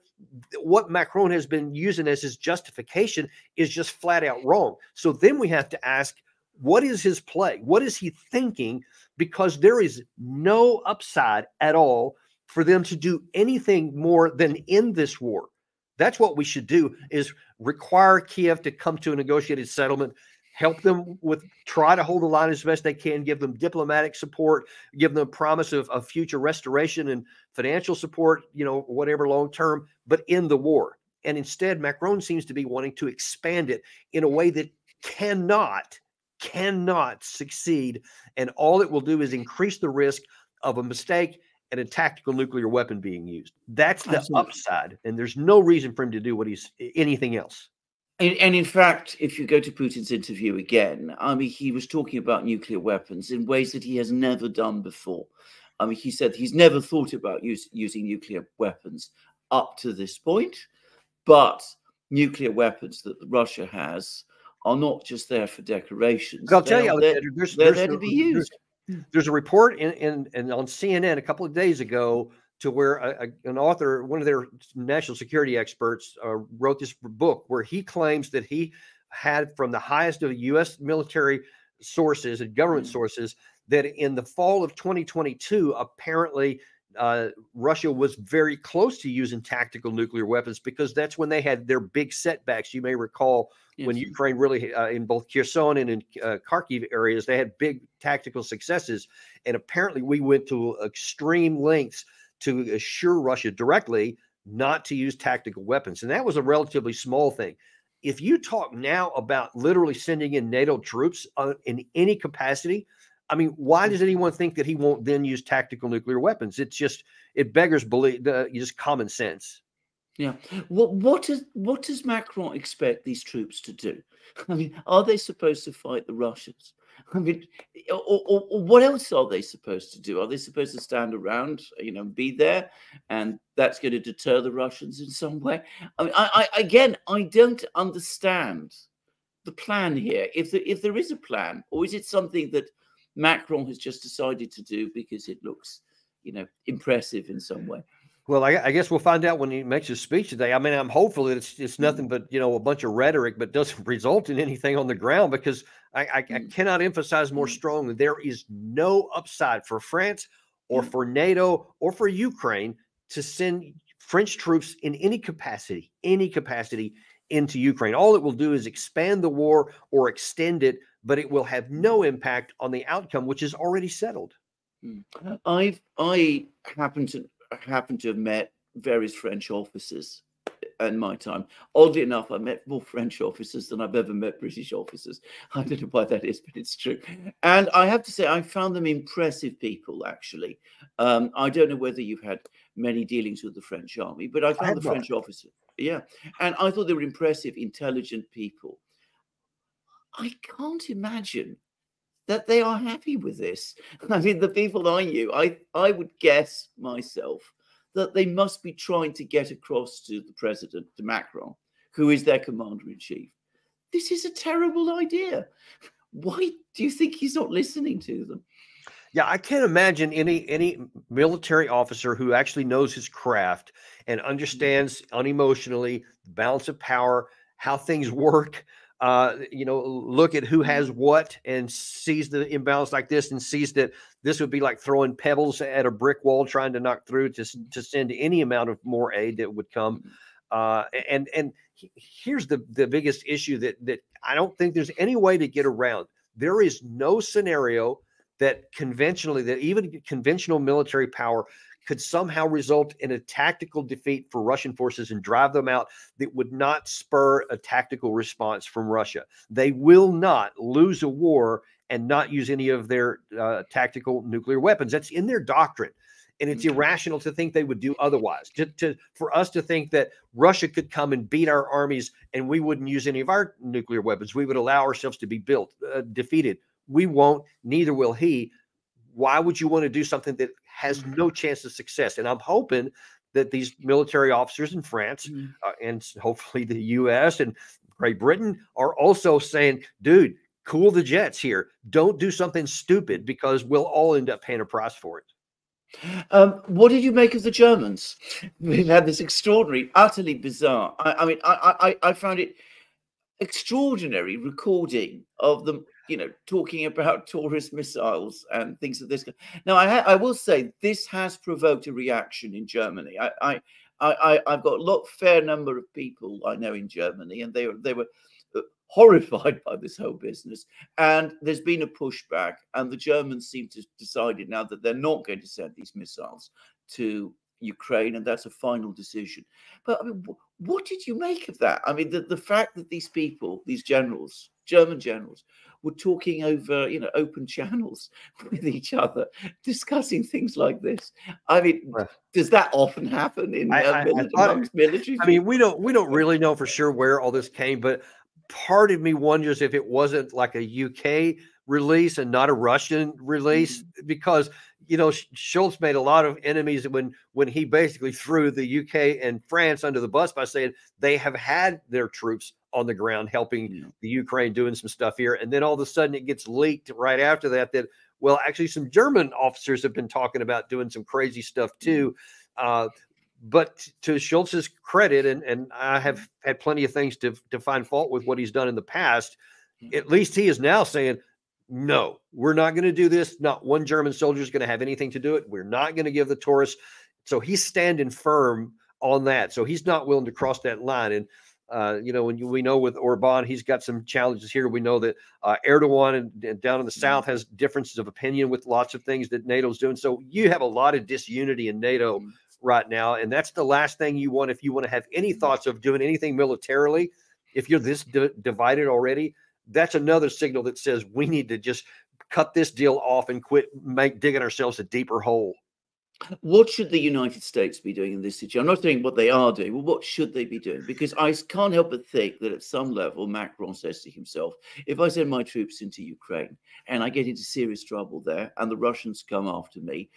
what Macron has been using as his justification is just flat out wrong. So, then we have to ask what is his play? What is he thinking? Because there is no upside at all for them to do anything more than end this war. That's what we should do is require Kiev to come to a negotiated settlement help them with try to hold the line as best they can, give them diplomatic support, give them promise of, of future restoration and financial support, you know, whatever long term, but in the war. And instead, Macron seems to be wanting to expand it in a way that cannot, cannot succeed. And all it will do is increase the risk of a mistake and a tactical nuclear weapon being used. That's the Absolutely. upside. And there's no reason for him to do what he's anything else. And, and, in fact, if you go to Putin's interview again, I mean, he was talking about nuclear weapons in ways that he has never done before. I mean, he said he's never thought about use, using nuclear weapons up to this point, but nuclear weapons that Russia has are not just there for decorations. I'll tell you, there, there's, they're there's, there to be used. There's, there's a report in, in, in on CNN a couple of days ago to where a, a, an author, one of their national security experts, uh, wrote this book where he claims that he had from the highest of U.S. military sources and government mm-hmm. sources that in the fall of 2022, apparently uh, Russia was very close to using tactical nuclear weapons because that's when they had their big setbacks. You may recall yes. when Ukraine really, uh, in both Kherson and in uh, Kharkiv areas, they had big tactical successes. And apparently, we went to extreme lengths to assure Russia directly not to use tactical weapons. And that was a relatively small thing. If you talk now about literally sending in NATO troops uh, in any capacity, I mean, why does anyone think that he won't then use tactical nuclear weapons? It's just it beggars belief, uh, just common sense. Yeah. What what does what does Macron expect these troops to do? I mean, are they supposed to fight the Russians? I mean, or, or, or, what else are they supposed to do? Are they supposed to stand around, you know, be there, and that's going to deter the Russians in some way? I mean, I, I again, I don't understand the plan here. If the, if there is a plan, or is it something that Macron has just decided to do because it looks, you know, impressive in some way? Well, I, I, guess we'll find out when he makes his speech today. I mean, I'm hopeful that it's it's nothing but you know a bunch of rhetoric, but doesn't result in anything on the ground because I, I, I mm. cannot emphasize more mm. strongly there is no upside for France or for NATO or for Ukraine to send French troops in any capacity, any capacity into Ukraine. All it will do is expand the war or extend it, but it will have no impact on the outcome, which is already settled. I've I happen to happen to have met various French officers in my time. Oddly enough, I met more French officers than I've ever met British officers. I don't know why that is, but it's true. And I have to say, I found them impressive people, actually. Um, I don't know whether you've had many dealings with the French army, but I found I the French officers, yeah. And I thought they were impressive, intelligent people. I can't imagine that they are happy with this. I mean, the people I knew, I, I would guess myself that they must be trying to get across to the president, to Macron, who is their commander in chief. This is a terrible idea. Why do you think he's not listening to them? Yeah, I can't imagine any any military officer who actually knows his craft and mm-hmm. understands unemotionally the balance of power, how things work, uh, you know, look at who has what and sees the imbalance like this and sees that this would be like throwing pebbles at a brick wall trying to knock through to, to send any amount of more aid that would come. Mm-hmm. Uh, and and here's the the biggest issue that that I don't think there's any way to get around. There is no scenario that conventionally that even conventional military power could somehow result in a tactical defeat for Russian forces and drive them out that would not spur a tactical response from Russia. They will not lose a war and not use any of their uh, tactical nuclear weapons. That's in their doctrine. And it's irrational to think they would do otherwise. To, to, for us to think that Russia could come and beat our armies and we wouldn't use any of our nuclear weapons, we would allow ourselves to be built, uh, defeated. We won't, neither will he. Why would you want to do something that has no chance of success. And I'm hoping that these military officers in France mm-hmm. uh, and hopefully the US and Great Britain are also saying, dude, cool the jets here. Don't do something stupid because we'll all end up paying a price for it. Um, what did you make of the Germans? We've had this extraordinary, utterly bizarre. I, I mean, I, I, I found it extraordinary recording of them you know, talking about Taurus missiles and things of this. Kind. Now, I, I will say this has provoked a reaction in Germany. I, I, I, I've got a lot fair number of people I know in Germany, and they were they were uh, horrified by this whole business. And there's been a pushback, and the Germans seem to have decided now that they're not going to send these missiles to Ukraine, and that's a final decision. But I mean, what did you make of that? I mean, the, the fact that these people, these generals, German generals, were talking over, you know, open channels with each other, discussing things like this. I mean, does that often happen in I, uh, I, I military? I mean, we don't we don't really know for sure where all this came, but part of me wonders if it wasn't like a UK release and not a Russian release mm-hmm. because you know Scholz made a lot of enemies when when he basically threw the UK and France under the bus by saying they have had their troops on the ground helping yeah. the Ukraine doing some stuff here and then all of a sudden it gets leaked right after that that well actually some German officers have been talking about doing some crazy stuff mm-hmm. too uh, but to Scholz's credit and and I have mm-hmm. had plenty of things to to find fault with what he's done in the past mm-hmm. at least he is now saying no, we're not going to do this. Not one German soldier is going to have anything to do it. We're not going to give the Taurus. So he's standing firm on that. So he's not willing to cross that line. And uh, you know, when you, we know with Orban, he's got some challenges here. We know that uh, Erdogan and, and, down in the mm-hmm. south has differences of opinion with lots of things that NATO's doing. So you have a lot of disunity in NATO mm-hmm. right now, and that's the last thing you want if you want to have any thoughts of doing anything militarily. If you're this d- divided already, that's another signal that says we need to just cut this deal off and quit make digging ourselves a deeper hole. What should the United States be doing in this situation? I'm not saying what they are doing, but what should they be doing? Because I can't help but think that at some level, Macron says to himself, if I send my troops into Ukraine and I get into serious trouble there and the Russians come after me,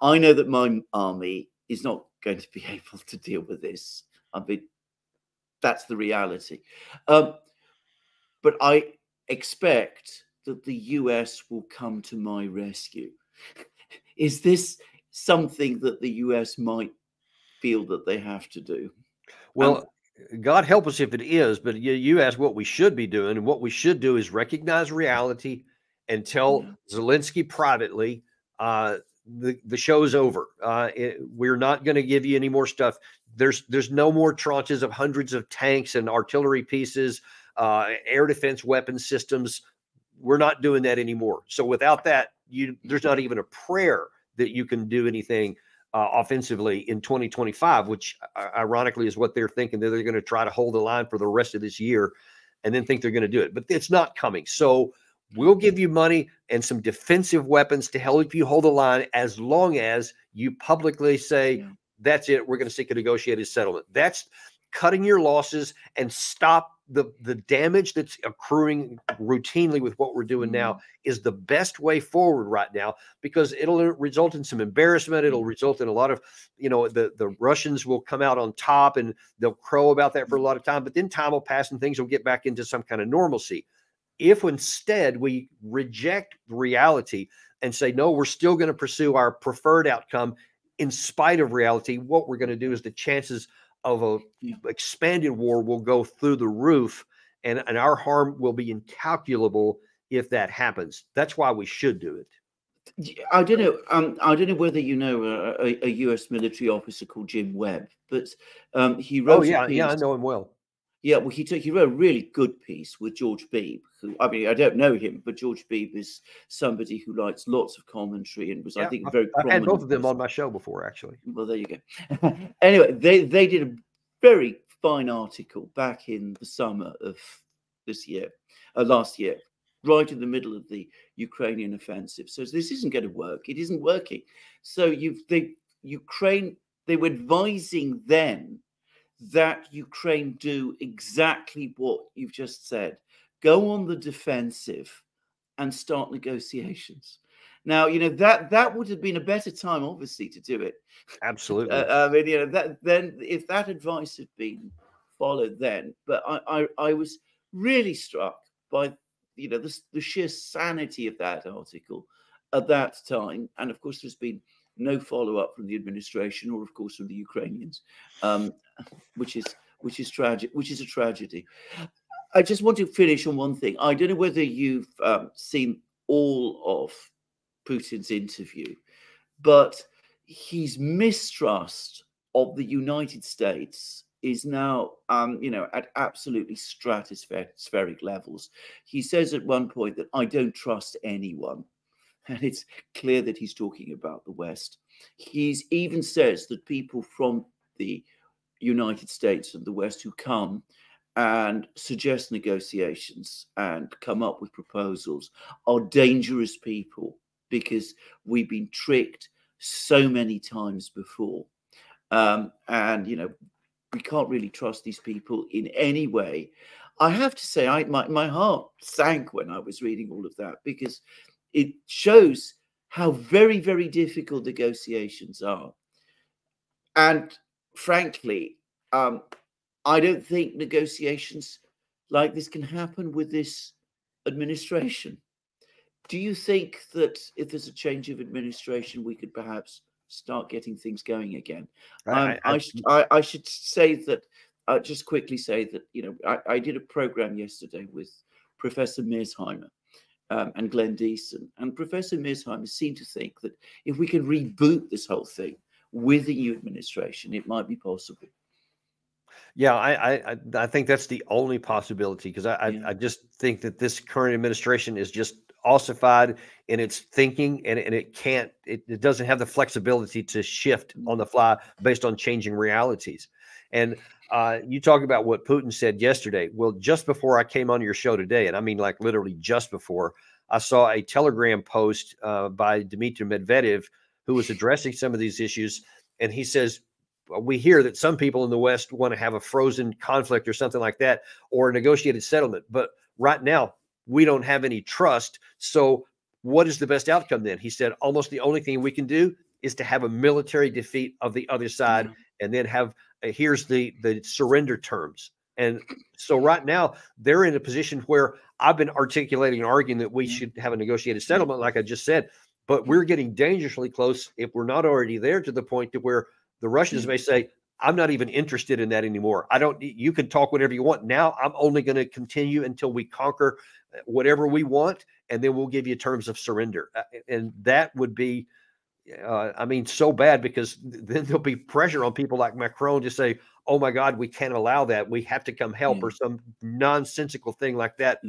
I know that my army is not going to be able to deal with this. I mean, that's the reality. Um, but I expect that the US will come to my rescue. Is this something that the US might feel that they have to do. Well, um, God help us if it is, but you, you ask what we should be doing, and what we should do is recognize reality and tell yeah. Zelensky privately, uh, the the show's over. Uh, it, we're not going to give you any more stuff. There's there's no more tranches of hundreds of tanks and artillery pieces, uh, air defense weapon systems. We're not doing that anymore. So without that, you there's not even a prayer that you can do anything uh, offensively in 2025, which uh, ironically is what they're thinking that they're going to try to hold the line for the rest of this year and then think they're going to do it. But it's not coming. So we'll give you money and some defensive weapons to help you hold the line as long as you publicly say, yeah. that's it, we're going to seek a negotiated settlement. That's cutting your losses and stop the the damage that's accruing routinely with what we're doing mm-hmm. now is the best way forward right now because it'll result in some embarrassment it'll mm-hmm. result in a lot of you know the the russians will come out on top and they'll crow about that for a lot of time but then time will pass and things will get back into some kind of normalcy if instead we reject reality and say no we're still going to pursue our preferred outcome in spite of reality what we're going to do is the chances of a expanded war will go through the roof and, and our harm will be incalculable if that happens. That's why we should do it. I don't know. Um, I don't know whether you know a, a, U.S. military officer called Jim Webb, but um, he oh, wrote. Oh yeah, yeah, I know him well. Yeah, well, he took he wrote a really good piece with George Beebe. Who I mean, I don't know him, but George Beebe is somebody who writes lots of commentary and was, yeah, I think, very. I've had both of them on my show before, actually. Well, there you go. anyway, they they did a very fine article back in the summer of this year, uh, last year, right in the middle of the Ukrainian offensive. So this isn't going to work. It isn't working. So you've they Ukraine they were advising then that Ukraine do exactly what you've just said go on the defensive and start negotiations. Now, you know that that would have been a better time, obviously, to do it. Absolutely. Uh, I mean, you know that then if that advice had been followed, then. But I, I, I was really struck by you know the, the sheer sanity of that article at that time, and of course, there's been no follow up from the administration or, of course, from the Ukrainians, um, which is which is tragic, which is a tragedy. I just want to finish on one thing. I don't know whether you've um, seen all of Putin's interview, but his mistrust of the United States is now, um, you know, at absolutely stratospheric levels. He says at one point that I don't trust anyone. And it's clear that he's talking about the West. He even says that people from the United States and the West who come and suggest negotiations and come up with proposals are dangerous people because we've been tricked so many times before. Um, and, you know, we can't really trust these people in any way. I have to say, I, my, my heart sank when I was reading all of that because it shows how very, very difficult negotiations are. And frankly, um, I don't think negotiations like this can happen with this administration. Do you think that if there's a change of administration, we could perhaps start getting things going again? Um, I, I, I, I, should say that, uh, just quickly say that, you know, I, I did a program yesterday with Professor Mearsheimer, um, and Glenn Diesen. And Professor Mearsheimer seemed to think that if we can reboot this whole thing with the new administration, it might be possible. Yeah, I I, I think that's the only possibility because I, yeah. I, I just think that this current administration is just ossified in its thinking and, and it can't it, it doesn't have the flexibility to shift on the fly based on changing realities. And uh, you talk about what Putin said yesterday. Well, just before I came on your show today, and I mean like literally just before, I saw a Telegram post uh, by Dmitry Medvedev who was addressing some of these issues, and he says we hear that some people in the West want to have a frozen conflict or something like that, or a negotiated settlement. But right now, we don't have any trust. So, what is the best outcome then? He said, almost the only thing we can do is to have a military defeat of the other side, mm-hmm. and then have uh, here's the the surrender terms. And so, right now, they're in a position where I've been articulating and arguing that we mm-hmm. should have a negotiated settlement, like I just said. But we're getting dangerously close if we're not already there to the point to where the Russians mm-hmm. may say, I'm not even interested in that anymore. I don't, you can talk whatever you want. Now I'm only going to continue until we conquer uh, whatever we want, and then we'll give you terms of surrender. Uh, and that would be, uh, I mean, so bad because then there'll be pressure on people like Macron to say, oh my God, we can't allow that. We have to come help yeah. or some nonsensical thing like that,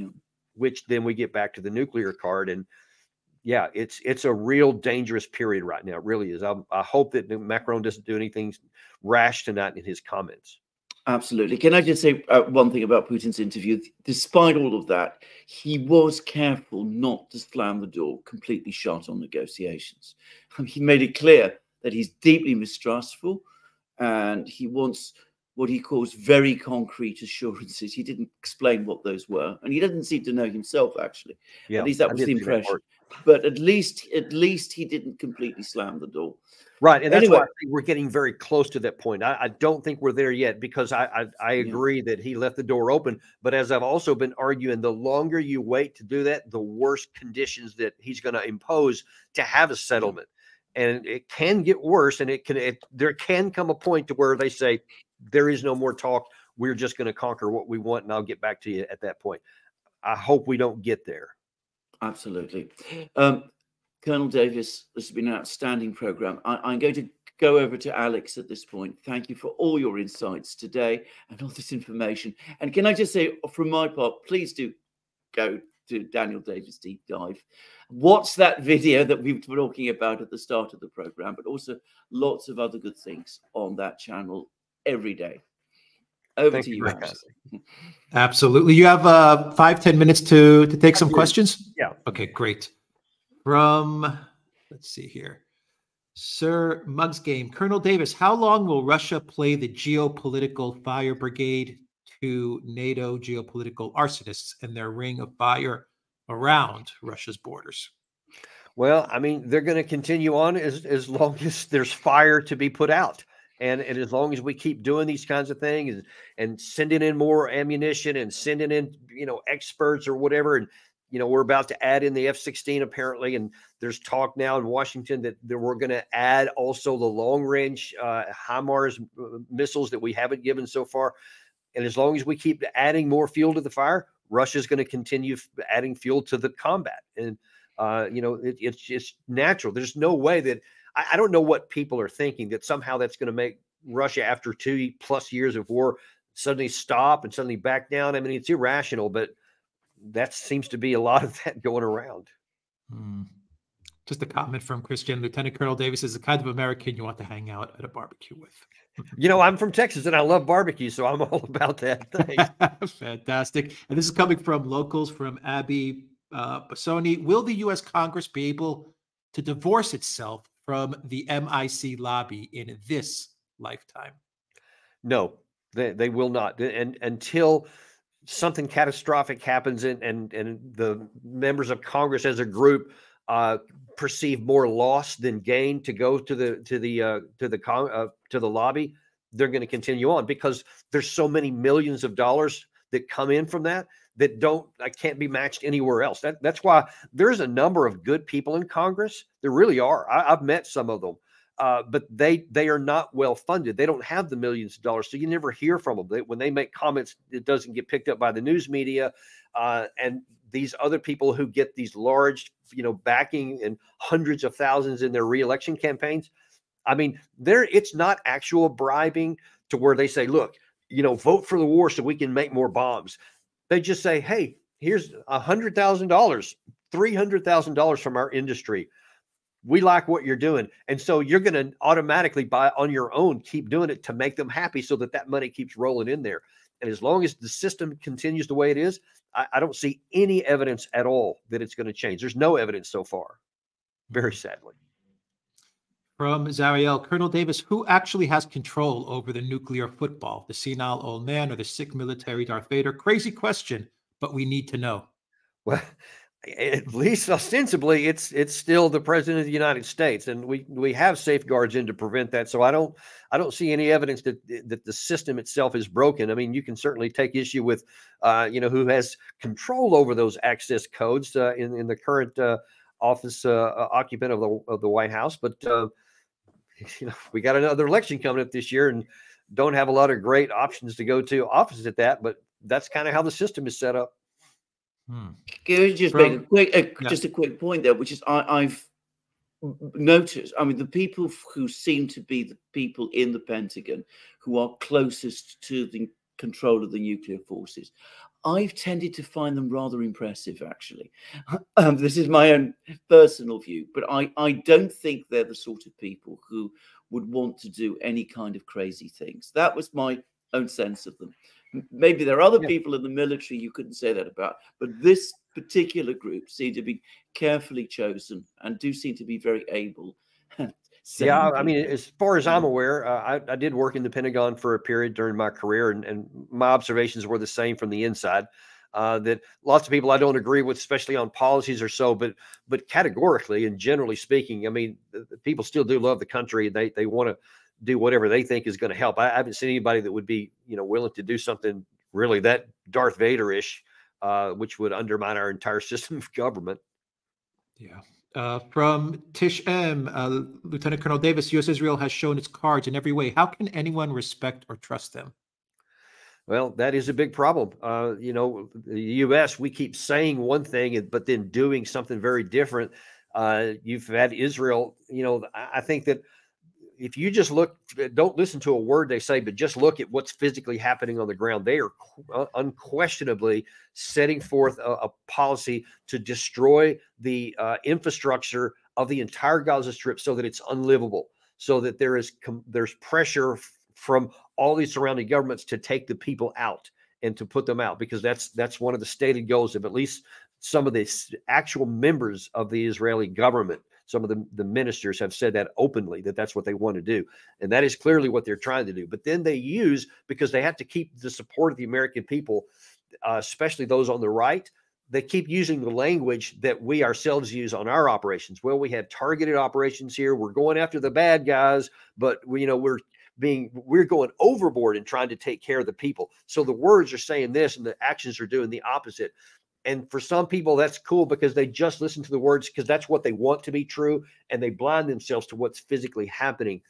which then we get back to the nuclear card. And yeah, it's it's a real dangerous period right now. It really is. I, I hope that Macron doesn't do anything rash tonight in his comments. Absolutely. Can I just say uh, one thing about Putin's interview? Despite all of that, he was careful not to slam the door completely shut on negotiations. He made it clear that he's deeply mistrustful and he wants what he calls very concrete assurances. He didn't explain what those were, and he doesn't seem to know himself, actually. Yeah, At least that was the impression but at least at least he didn't completely slam the door. Right, and that's anyway. why I think we're getting very close to that point. I, I don't think we're there yet because I I, I agree yeah. that he left the door open. But as I've also been arguing, the longer you wait to do that, the worse conditions that he's going to impose to have a settlement, and it can get worse. And it can it, there can come a point to where they say there is no more talk. We're just going to conquer what we want, and I'll get back to you at that point. I hope we don't get there. Absolutely. Um, Colonel Davis, this has been an outstanding program. I, am going to go over to Alex at this point. Thank you for all your insights today and all this information. And can I just say, from my part, please do go to Daniel Davis Deep Dive. Watch that video that we were talking about at the start of the program, but also lots of other good things on that channel every day. Over Thank to you, you Absolutely. You have uh, five ten minutes to to take some questions. Yeah. Okay, great. From let's see here. Sir Mugs Game, Colonel Davis, how long will Russia play the geopolitical fire brigade to NATO geopolitical arsonists and their ring of fire around Russia's borders? Well, I mean, they're going to continue on as, as long as there's fire to be put out. And, and as long as we keep doing these kinds of things and, and sending in more ammunition and sending in, you know, experts or whatever, and you know, we're about to add in the F-16 apparently, and there's talk now in Washington that, that we're going to add also the long-range uh, HIMARS missiles that we haven't given so far. And as long as we keep adding more fuel to the fire, Russia's going to continue adding fuel to the combat. And uh, you know, it, it's just natural. There's no way that I, I don't know what people are thinking that somehow that's going to make Russia after two plus years of war suddenly stop and suddenly back down. I mean, it's irrational, but that seems to be a lot of that going around. Hmm. Just a comment from Christian. Lieutenant Colonel Davis is the kind of American you want to hang out at a barbecue with. you know, I'm from Texas and I love barbecue, so I'm all about that. Thing. Fantastic. And this is coming from locals from Abby uh, Basoni. Will the U.S. Congress be able to divorce itself from the MIC lobby in this lifetime? No, they, they will not. And until something catastrophic happens and, and, and the members of Congress as a group uh, perceive more loss than gain to go to the to the uh, to the con- uh, to the lobby, they're going to continue on because there's so many millions of dollars that come in from that that don't I can't be matched anywhere else. That, that's why there's a number of good people in Congress. There really are. I, have met some of them, uh, but they they are not well funded. They don't have the millions of dollars, so you never hear from them. They, when they make comments, it doesn't get picked up by the news media, uh, and these other people who get these large, you know, backing and hundreds of thousands in their reelection campaigns. I mean, there it's not actual bribing to where they say, look, you know, vote for the war so we can make more bombs. They just say, hey, here's a hundred thousand dollars, three hundred thousand dollars from our industry. We like what you're doing, and so you're going to automatically buy on your own, keep doing it to make them happy, so that that money keeps rolling in there. And as long as the system continues the way it is, I, I don't see any evidence at all that it's going to change. There's no evidence so far, very sadly. From Zariel, Colonel Davis, who actually has control over the nuclear football? The senile old man or the sick military Darth Vader? Crazy question, but we need to know. Well, at least ostensibly, it's it's still the president of the United States, and we we have safeguards in to prevent that. So I don't I don't see any evidence that that the system itself is broken. I mean, you can certainly take issue with, uh, you know, who has control over those access codes uh, in in the current uh, office uh, occupant of the of the White House, but uh, you know, we got another election coming up this year, and don't have a lot of great options to go to opposite that. But that's kind of how the system is set up. Hmm. Can I just From, make a quick, a, yeah. just a quick point there, which is I, I've noticed. I mean, the people who seem to be the people in the Pentagon who are closest to the control of the nuclear forces, I've tended to find them rather impressive, actually. Um, this is my own personal view, but I, I don't think they're the sort of people who would want to do any kind of crazy things. That was my own sense of them. Maybe there are other yeah. people in the military you couldn't say that about, but this particular group seem to be carefully chosen and do seem to be very able. yeah, I mean, as far as I'm aware, uh, I, I, did work in the Pentagon for a period during my career, and, and my observations were the same from the inside. Uh, that lots of people I don't agree with, especially on policies or so, but but categorically and generally speaking, I mean, people still do love the country. They they want to do whatever they think is going to help. I, I, haven't seen anybody that would be, you know, willing to do something really that Darth Vader-ish, uh, which would undermine our entire system of government. Yeah. Uh, from Tish M, uh, Lieutenant Colonel Davis, U.S. Israel has shown its cards in every way. How can anyone respect or trust them? Well, that is a big problem. Uh, you know, the U.S. we keep saying one thing, but then doing something very different. Uh, you've had Israel. You know, I think that if you just look, don't listen to a word they say, but just look at what's physically happening on the ground. They are uh, unquestionably setting forth a, a policy to destroy the uh, infrastructure of the entire Gaza Strip so that it's unlivable, so that there is there's pressure from all these surrounding governments to take the people out and to put them out because that's that's one of the stated goals of at least some of the actual members of the Israeli government some of the, the ministers have said that openly that that's what they want to do. And that is clearly what they're trying to do. But then they use, because they have to keep the support of the American people, uh, especially those on the right, they keep using the language that we ourselves use on our operations. Well, we have targeted operations here. We're going after the bad guys, but we, you know, we're being we're going overboard and trying to take care of the people. So the words are saying this and the actions are doing the opposite. And for some people, that's cool because they just listen to the words because that's what they want to be true and they blind themselves to what's physically happening.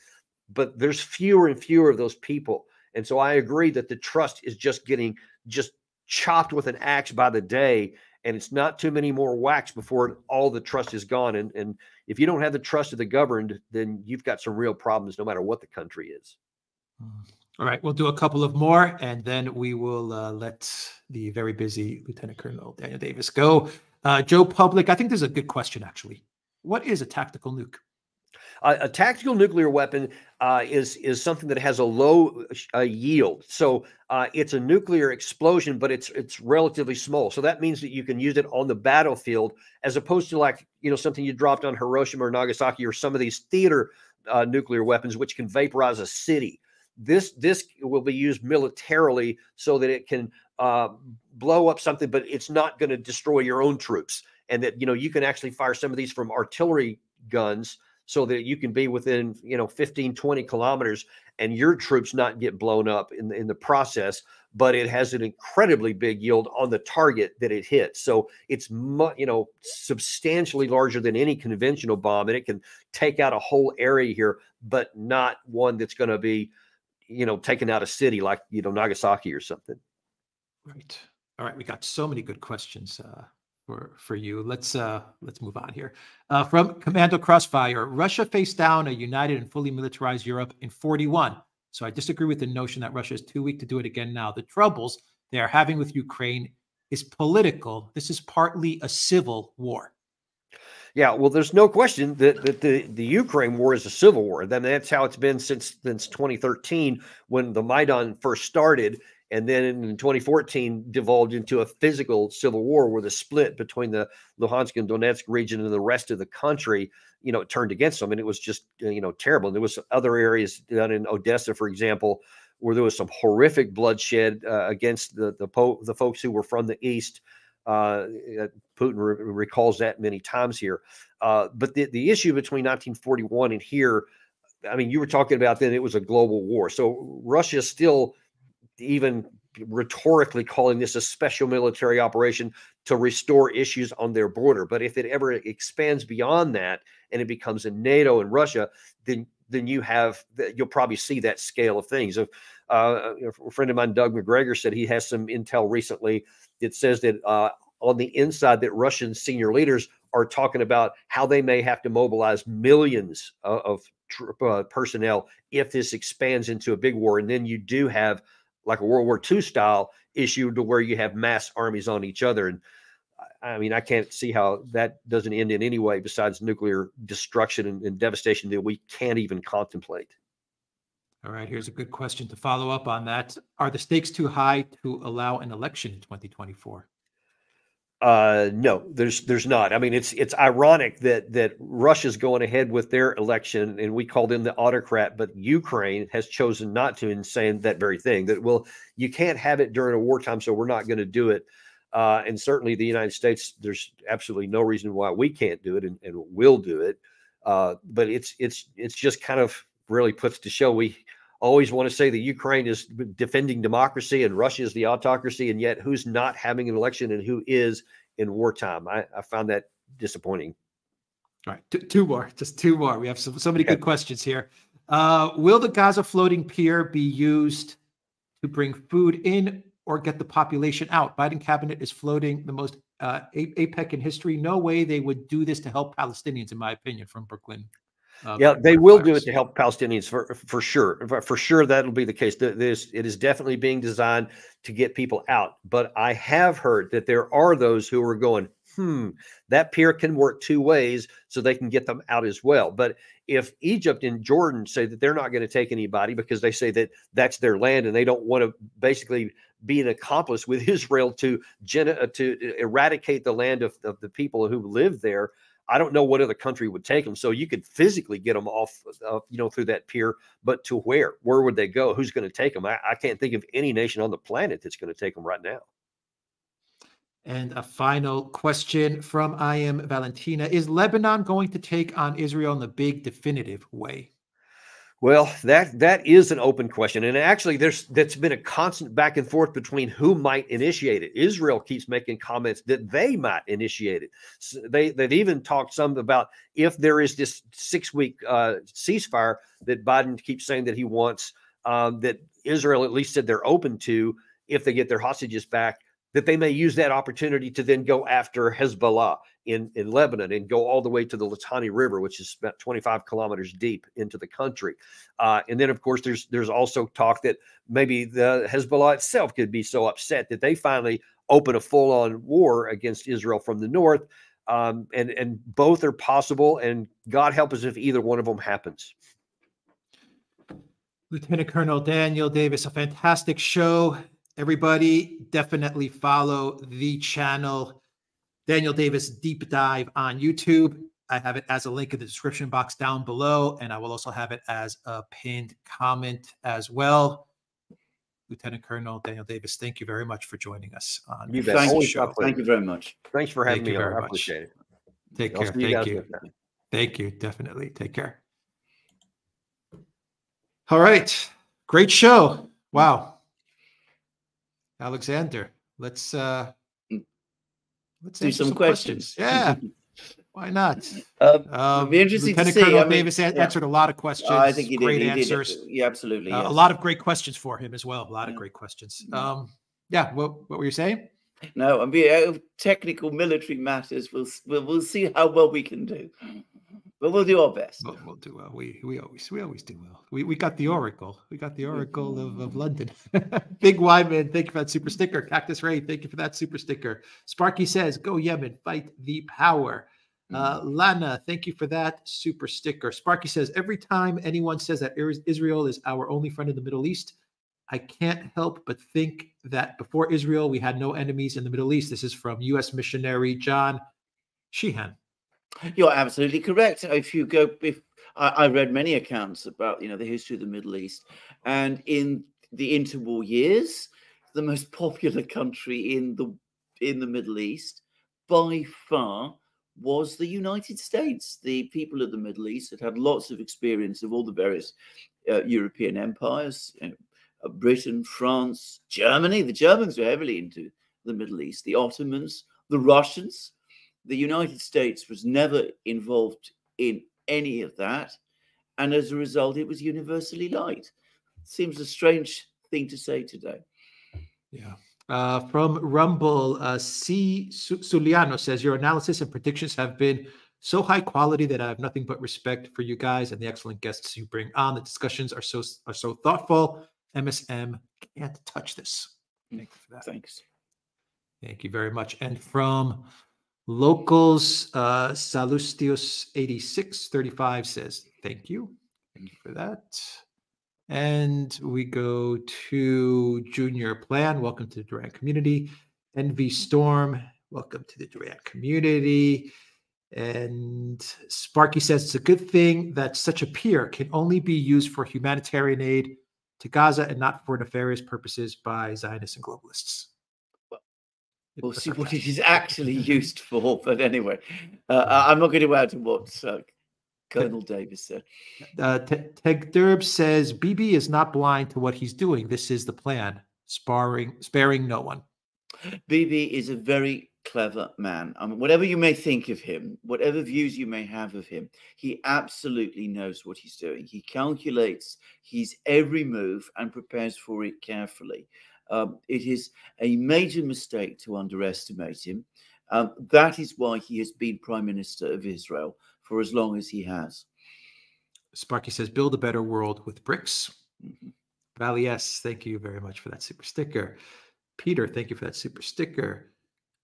But there's fewer and fewer of those people. And so I agree that the trust is just getting just chopped with an axe by the day. And it's not too many more whacks before all the trust is gone. And, and if you don't have the trust of the governed, then you've got some real problems no matter what the country is. Mm. All right, we'll do a couple of more, and then we will uh, let the very busy Lieutenant Colonel Daniel Davis go. Uh, Joe Public, I think this is a good question, actually. What is a tactical nuke? A tactical nuclear weapon uh, is is something that has a low uh, yield. So uh, it's a nuclear explosion, but it's it's relatively small. So that means that you can use it on the battlefield as opposed to like you know something you dropped on Hiroshima or Nagasaki or some of these theater nuclear weapons, which can vaporize a city. This this will be used militarily so that it can uh, blow up something, but it's not going to destroy your own troops. And that you know you can actually fire some of these from artillery guns so that you can be within you know 15 20 kilometers and your troops not get blown up in the, in the process but it has an incredibly big yield on the target that it hits so it's you know substantially larger than any conventional bomb and it can take out a whole area here but not one that's going to be you know, taking out a city like, you know, Nagasaki or something. Right. All right. We got so many good questions uh, for for you. Let's uh, let's move on here. Uh, from Commando Crossfire, Russia faced down a united and fully militarized Europe in 41. So I disagree with the notion that Russia is too weak to do it again now. The troubles they are having with Ukraine is political. This is partly a civil war. Yeah, well, there's no question that, that the, the Ukraine war is a civil war. Then that's how it's been since since 2013 when the Maidan first started. and then in 2014 devolved into a physical civil war where the split between the Luhansk and Donetsk region and the rest of the country, you know, turned against them, and it was just you know terrible. And there was other areas down in Odessa, for example, where there was some horrific bloodshed uh, against the the, po- the folks who were from the east. Uh, Putin re- recalls that many times here. Uh, but the, the issue between 1941 and here, I mean, you were talking about then it was a global war. So Russia is still even rhetorically calling this a special military operation to restore issues on their border. But if it ever expands beyond that and it becomes a NATO and Russia, then then you have you'll probably see that scale of things. Of uh, a friend of mine, Doug Macgregor, said he has some intel recently that says that uh, on the inside that Russian senior leaders are talking about how they may have to mobilize millions of, of uh, personnel if this expands into a big war, and then you do have like a World War II style issue to where you have mass armies on each other. And I mean, I can't see how that doesn't end in any way besides nuclear destruction and, and devastation that we can't even contemplate. All right, here's a good question to follow up on that. Are the stakes too high to allow an election in 2024? Uh, no, there's there's not. I mean, it's it's ironic that that Russia's going ahead with their election, and we call them the autocrat, but Ukraine has chosen not to, and saying that very thing that well, you can't have it during a wartime, so we're not going to do it. Uh, and certainly, the United States, there's absolutely no reason why we can't do it, and, and will do it. Uh, but it's it's it's just kind of really puts to show we always want to say that Ukraine is defending democracy and Russia is the autocracy, and yet who's not having an election and who is in wartime. I, I found that disappointing. All right, two, two more, just two more. We have so, so many good questions here. Uh, will the Gaza floating pier be used to bring food in or get the population out? Biden cabinet is floating the most uh, AIPAC in history. No way they would do this to help Palestinians, in my opinion, from Brooklyn uh, yeah, they will do it to help Palestinians for for sure. For sure, that'll be the case. This it is definitely being designed to get people out. But I have heard that there are those who are going, hmm, that pier can work two ways, so they can get them out as well. But if Egypt and Jordan say that they're not going to take anybody because they say that that's their land and they don't want to basically be an accomplice with Israel to to eradicate the land of, of the people who live there I don't know what other country would take them. So you could physically get them off, uh, you know, through that pier, but to where? Where would they go? Who's going to take them? I, I can't think of any nation on the planet that's going to take them right now. And a final question from I am Valentina: Is Lebanon going to take on Israel in the big definitive way? Well, that that is an open question, and actually, there's that's been a constant back and forth between who might initiate it. Israel keeps making comments that they might initiate it. So they they've even talked some about if there is this six week uh, ceasefire that Biden keeps saying that he wants, um, that Israel at least said they're open to if they get their hostages back that they may use that opportunity to then go after Hezbollah in, in Lebanon and go all the way to the Litani River, which is about 25 kilometers deep into the country. Uh, and then, of course, there's there's also talk that maybe the Hezbollah itself could be so upset that they finally open a full-on war against Israel from the north. Um, and and both are possible. And God help us if either one of them happens. Lieutenant Colonel Daniel Davis, a fantastic show. Everybody, definitely follow the channel. Daniel Davis Deep Dive on YouTube. I have it as a link in the description box down below, and I will also have it as a pinned comment as well. Lieutenant Colonel Daniel Davis, thank you very much for joining us on you thank, you, show. thank you very much. Thanks for having thank me. I appreciate it. Take care. Thank you. Thank you. Definitely. Take care. All right. Great show. Wow. Alexander, let's uh. Let's do some, some questions. questions. Yeah. Why not? Um, um, be interesting Lieutenant to see. Colonel I mean, Davis yeah. answered a lot of questions. Uh, I think he did. Great he answers. Did. Yeah, absolutely. Uh, yes. A lot of great questions for him as well. A lot of great questions. Mm. Um, yeah. What, what were you saying? No, I mean, technical military matters. We'll, we'll we'll see how well we can do but we'll do our best. We'll, we'll, do well. We we always we always do well. We we got the Oracle. We got the Oracle of, of London. Big Wyman, thank you for that super sticker. Cactus Ray, thank you for that super sticker. Sparky says, "Go Yemen, fight the power." Uh, mm-hmm. Lana, thank you for that super sticker. Sparky says, every time anyone says that Israel is our only friend in the Middle East, I can't help but think that before Israel, we had no enemies in the Middle East. This is from U.S. missionary John Sheehan. You're absolutely correct. If you go, if I, I, read many accounts about you know the history of the Middle East, and in the interwar years, the most popular country in the in the Middle East by far was the United States. The people of the Middle East had had lots of experience of all the various uh, European empires, you know, uh, Britain, France, Germany. The Germans were heavily into the Middle East. The Ottomans, the Russians. The United States was never involved in any of that, and as a result, it was universally liked. Seems a strange thing to say today. Yeah. Uh, from Rumble, uh, C. Suliano says your analysis and predictions have been so high quality that I have nothing but respect for you guys and the excellent guests you bring on. The discussions are so are so thoughtful. MSM can't touch this. Thank you for that. Thanks. Thank you very much. And from locals, uh, Salustius 8635 says, thank you. Thank you for that. And we go to Junior Plan. Welcome to the Duran community. Envy Storm. Welcome to the Duran community. And Sparky says it's a good thing that such a pier can only be used for humanitarian aid to Gaza and not for nefarious purposes by Zionists and globalists. We'll see what it is actually used for. But anyway, uh, I'm not going to add to what uh, Colonel Davis said. Uh, Teg Derb says BB is not blind to what he's doing. This is the plan, sparring, sparing no one. BB is a very clever man. Mean, whatever you may think of him, whatever views you may have of him, he absolutely knows what he's doing. He calculates his every move and prepares for it carefully. Um, it is a major mistake to underestimate him. Um, that is why he has been Prime Minister of Israel for as long as he has. Sparky says, build a better world with bricks. Mm-hmm. Valley S, thank you very much for that super sticker. Peter, thank you for that super sticker.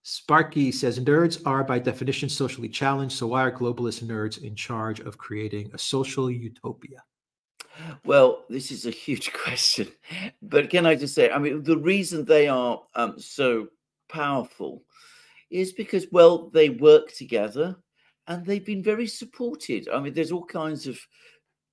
Sparky says nerds are by definition socially challenged. So why are globalist nerds in charge of creating a social utopia? Well, this is a huge question. But can I just say, I mean, the reason they are um, so powerful is because, well, they work together and they've been very supported. I mean, there's all kinds of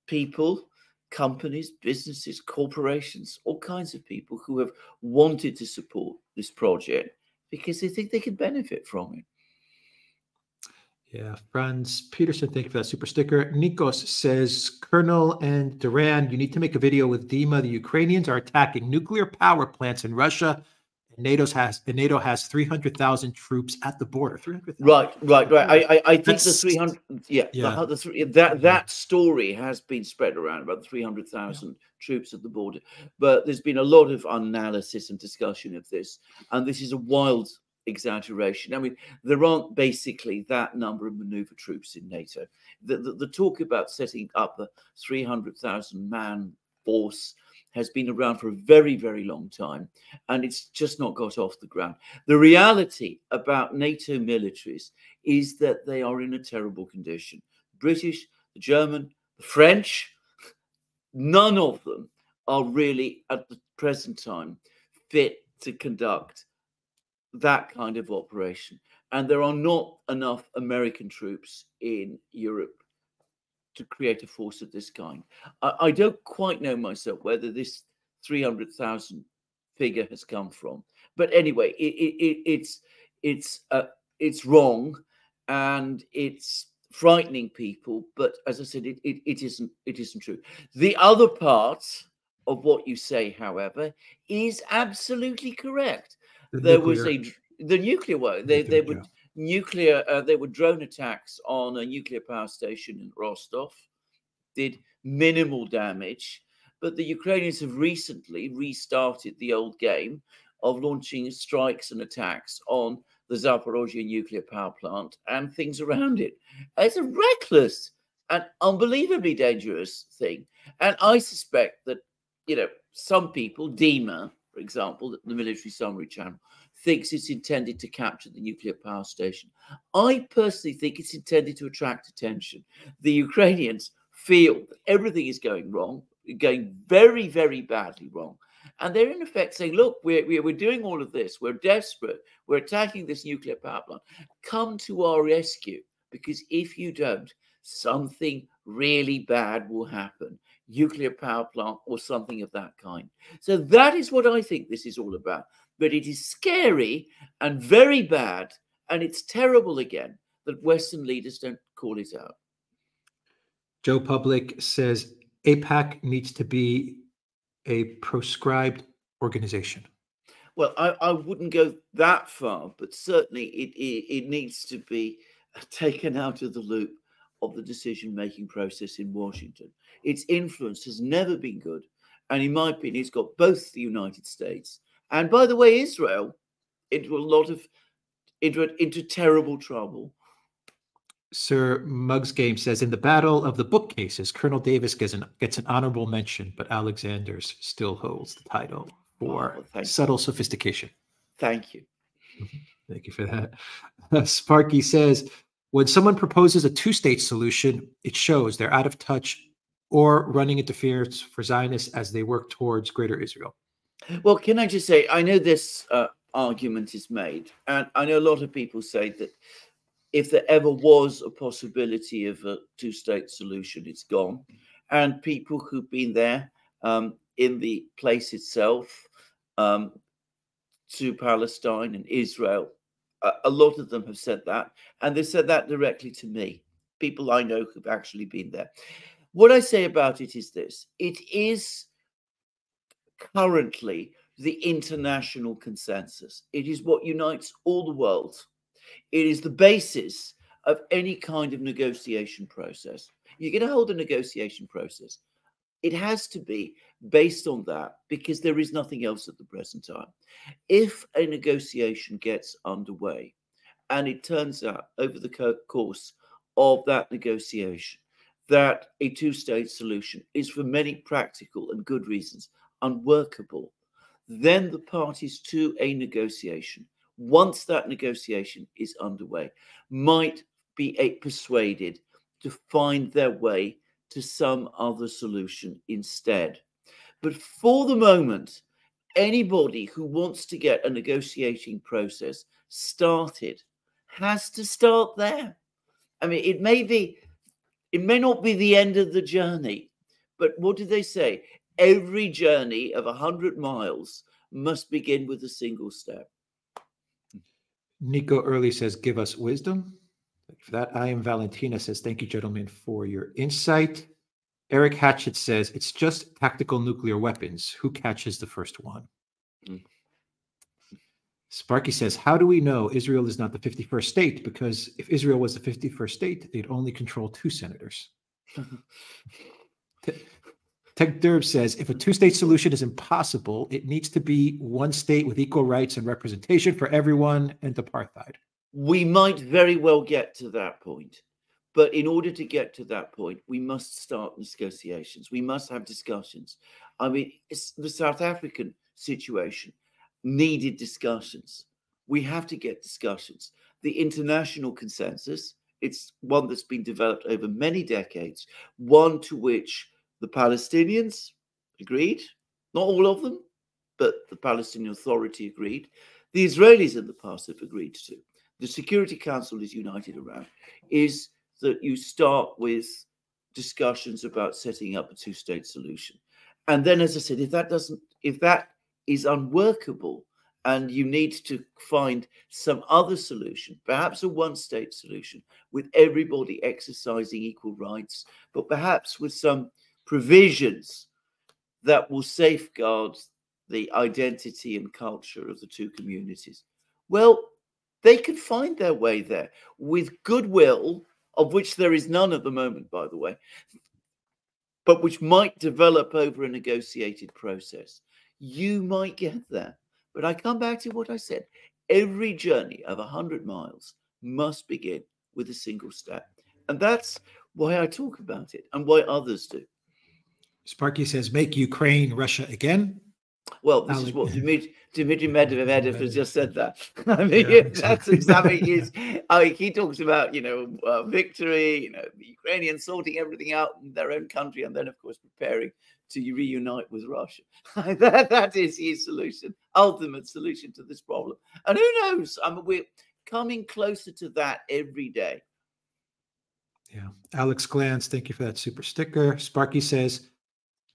people, companies, businesses, corporations, all kinds of people who have wanted to support this project because they think they can benefit from it. Yeah, Franz Peterson, thank you for that super sticker. Nikos says, Colonel and Duran, you need to make a video with Dima. The Ukrainians are attacking nuclear power plants in Russia NATO's has NATO has three hundred thousand troops at the border. Three hundred. Right, right, right. I, I, I think That's, the three hundred. Yeah, yeah. The, the three, that that story has been spread around about three hundred thousand yeah. troops at the border, but there's been a lot of analysis and discussion of this, and this is a wild exaggeration. I mean, there aren't basically that number of maneuver troops in NATO. The, the, the talk about setting up a 300,000 man force has been around for a very, very long time, and it's just not got off the ground. The reality about NATO militaries is that they are in a terrible condition. British, the German, the French, none of them are really at the present time fit to conduct that kind of operation. And there are not enough American troops in Europe to create a force of this kind. I, I don't quite know myself whether this 300,000 figure has come from. But anyway, it, it, it's it's uh, it's wrong and it's frightening people. But as I said, it, it, it isn't it isn't true. The other part of what you say, however, is absolutely correct. The there nuclear. was a the nuclear one. They, they would nuclear, uh, there were drone attacks on a nuclear power station in Rostov, did minimal damage. But the Ukrainians have recently restarted the old game of launching strikes and attacks on the Zaporozhye nuclear power plant and things around it. It's a reckless and unbelievably dangerous thing. And I suspect that, you know, some people, Dima, for example, the military summary channel, thinks it's intended to capture the nuclear power station. I personally think it's intended to attract attention. The Ukrainians feel that everything is going wrong, going very, very badly wrong. And they're in effect saying, look, we're, we're doing all of this. We're desperate. We're attacking this nuclear power plant. Come to our rescue because if you don't, something really bad will happen nuclear power plant or something of that kind. So that is what I think this is all about. But it is scary and very bad, and it's terrible again that Western leaders don't call it out. Joe Public says AIPAC needs to be a proscribed organization. Well, I, I wouldn't go that far, but certainly it, it, it needs to be taken out of the loop of the decision making process in Washington. Its influence has never been good. And in my opinion, it's got both the United States and, by the way, Israel into a lot of into, into terrible trouble. Sir Muggs Game says in the battle of the bookcases, Colonel Davis gets an gets an honorable mention, but Alexander's still holds the title for oh, subtle you. sophistication. Thank you. Mm-hmm. Thank you for that. Sparky says when someone proposes a two state solution, it shows they're out of touch or running interference for Zionists as they work towards greater Israel. Well, can I just say, I know this uh, argument is made, and I know a lot of people say that if there ever was a possibility of a two state solution, it's gone. And people who've been there um, in the place itself um, to Palestine and Israel a, lot of them have said that, and they said that directly to me. People I know who've actually been there. What I say about it is this it is currently the international consensus, it is what unites all the world, it is the basis of any kind of negotiation process. You're going to hold a negotiation process. It has to be based on that because there is nothing else at the present time. If a negotiation gets underway and it turns out over the course of that negotiation that a two state solution is, for many practical and good reasons, unworkable, then the parties to a negotiation, once that negotiation is underway, might be persuaded to find their way to some other solution instead. But for the moment, anybody who wants to get a negotiating process started has to start there. I mean, it may be, it may not be the end of the journey, but what do they say? Every journey of a hundred miles must begin with a single step. Nico Early says, "Give us wisdom." for that. I am Valentina says, "Thank you, gentlemen, for your insight." Eric Hatchett says it's just tactical nuclear weapons. Who catches the first one? Mm. Sparky says, How do we know Israel is not the 51st state? Because if Israel was the 51st state, they'd only control two senators. Tech Derb says, If a two state solution is impossible, it needs to be one state with equal rights and representation for everyone and apartheid. We might very well get to that point. But in order to get to that point, we must start negotiations. We must have discussions. I mean, the South African situation needed discussions. We have to get discussions. The international consensus, it's one that's been developed over many decades, one to which the Palestinians agreed, not all of them, but the Palestinian Authority agreed. The Israelis in the past have agreed to. The Security Council is united around, is that you start with discussions about setting up a two-state solution. And then, as I said, if that doesn't, if that is unworkable, and you need to find some other solution, perhaps a one-state solution with everybody exercising equal rights, but perhaps with some provisions that will safeguard the identity and culture of the two communities. Well, they could find their way there with goodwill of which there is none at the moment, by the way, but which might develop over a negotiated process. You might get there. But I come back to what I said every journey of 100 miles must begin with a single step. And that's why I talk about it and why others do. Sparky says, make Ukraine Russia again. Well, this is what Dmitry, Dmitry Medvedev has just said that. I mean, yeah, that's exactly his. I mean, he talks about you know uh, victory, you know, the Ukrainians sorting everything out in their own country, and then of course preparing to reunite with Russia. that, that is his solution, ultimate solution to this problem. And who knows? I mean, we're coming closer to that every day. Yeah. Alex Glantz, thank you for that super sticker. Sparky says,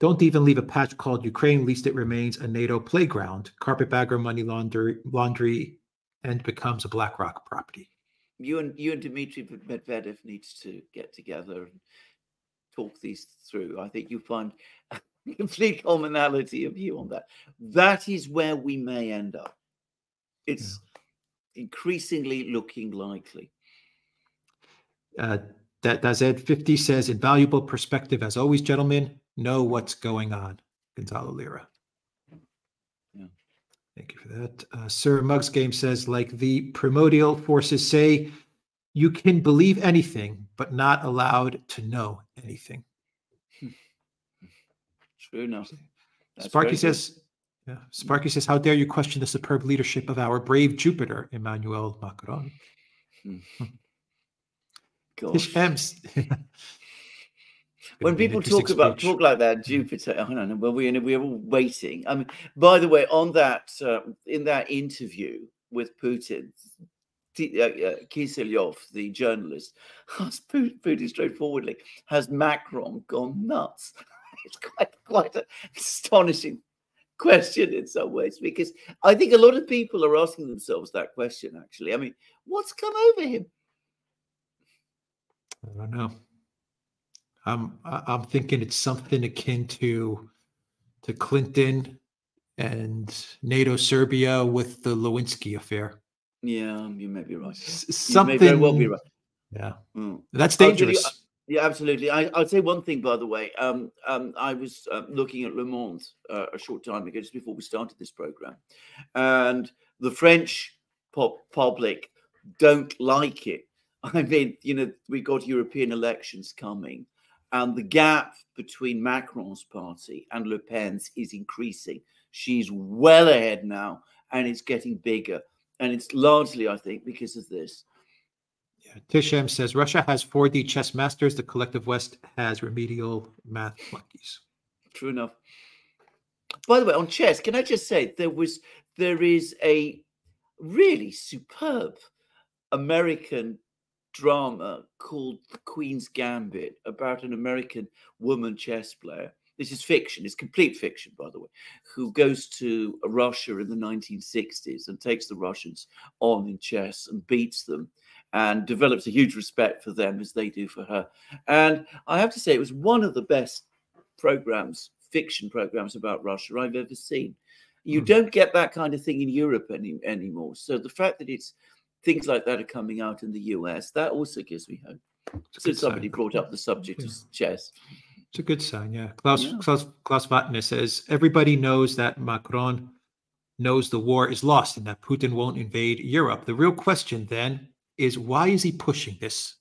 don't even leave a patch called Ukraine, least it remains a NATO playground, carpetbagger, money laundry, laundry, and becomes a BlackRock property. You and you and Dmitry Medvedev needs to get together and talk these through. I think you find a complete commonality of view on that. That is where we may end up. It's yeah. increasingly looking likely. Uh, that Dazed 50 says, invaluable perspective as always, gentlemen. Know what's going on. Gonzalo Lira. Yeah. Thank you for that. Uh, Sir Mugs Game says, like the primordial forces say, you can believe anything, but not allowed to know anything. True enough. That's Sparky says, yeah, Sparky says, how dare you question the superb leadership of our brave Jupiter, Emmanuel Macron? Hmm. hmm. When people talk about talk like that, Jupiter, I don't know. Well, we we're all waiting. I mean, by the way, on that uh, in that interview with Putin, uh, uh, Kiselyov, the journalist, asked Putin straightforwardly, "Has Macron gone nuts?" it's quite quite an astonishing question in some ways because I think a lot of people are asking themselves that question. Actually, I mean, what's come over him? I don't know. I'm I'm thinking it's something akin to to Clinton and NATO Serbia with the Lewinsky affair. Yeah, you may be right. something. You may very well be right. Yeah, mm. that's dangerous. yeah, absolutely. I, I'll say one thing, by the way. Um, um, I was uh, looking at Le Monde uh, a short time ago, just before we started this program, and the French pop public don't like it I mean, you know, we got European elections coming, and the gap between Macron's party and Le Pen's is increasing. She's well ahead now, and it's getting bigger. And it's largely, I think, because of this. Yeah, Tishem says Russia has 4D chess masters. The collective West has remedial math flunkies. True enough. By the way, on chess, can I just say there was there is a really superb American drama called The Queen's Gambit about an American woman chess player. This is fiction, it's complete fiction, by the way, who goes to Russia in the 1960s and takes the Russians on in chess and beats them and develops a huge respect for them as they do for her. And I have to say, it was one of the best programs, fiction programs about Russia I've ever seen. You mm. don't get that kind of thing in Europe any, anymore. So the fact that it's things like that are coming out in the US. That also gives me hope. So somebody sign. brought up the subject yeah. of chess. It's a good sign, yeah. Klaus yeah. Klaus Klaus Vatner says everybody knows that Macron knows the war is lost and that Putin won't invade Europe. The real question then is why is he pushing this?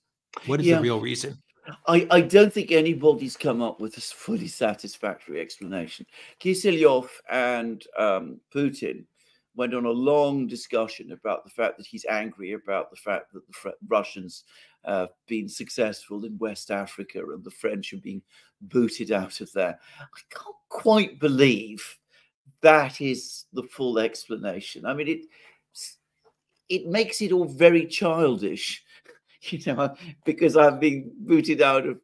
What is yeah. the real reason? I, I don't think anybody's come up with a fully satisfactory explanation. Kiselyov and um, Putin went on a long discussion about the fact that he's angry about the fact that the Russians uh, have been successful in West Africa and the French are being booted out of there. I can't quite believe that is the full explanation. I mean, it it makes it all very childish, you know, because I've been booted out of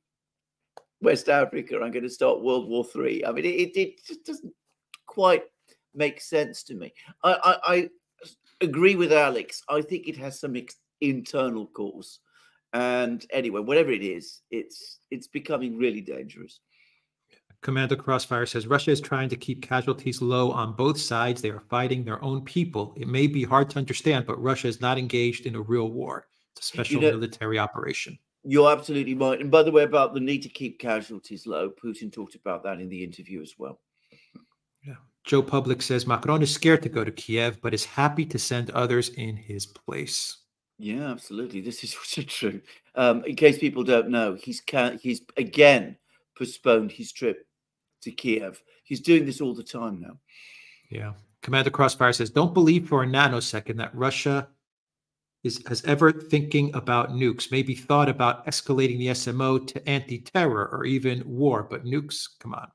West Africa. I'm going to start World War Three. I mean, it, it just doesn't quite makes sense to me. I, I, I agree with Alex. I think it has some ex- internal cause, and anyway, whatever it is, it's it's becoming really dangerous. Commander Crossfire says Russia is trying to keep casualties low on both sides. They are fighting their own people. It may be hard to understand, but Russia is not engaged in a real war. It's a special you know, military operation. You're absolutely right. And by the way, about the need to keep casualties low, Putin talked about that in the interview as well. Yeah. Joe Public says Macron is scared to go to Kiev, but is happy to send others in his place. Yeah, absolutely. This is also true. Um, in case people don't know, he's he's again postponed his trip to Kiev. He's doing this all the time now. Yeah. Commander Crossfire says, don't believe for a nanosecond that Russia is has ever thinking about nukes, maybe thought about escalating the SMO to anti-terror or even war, but nukes, come on.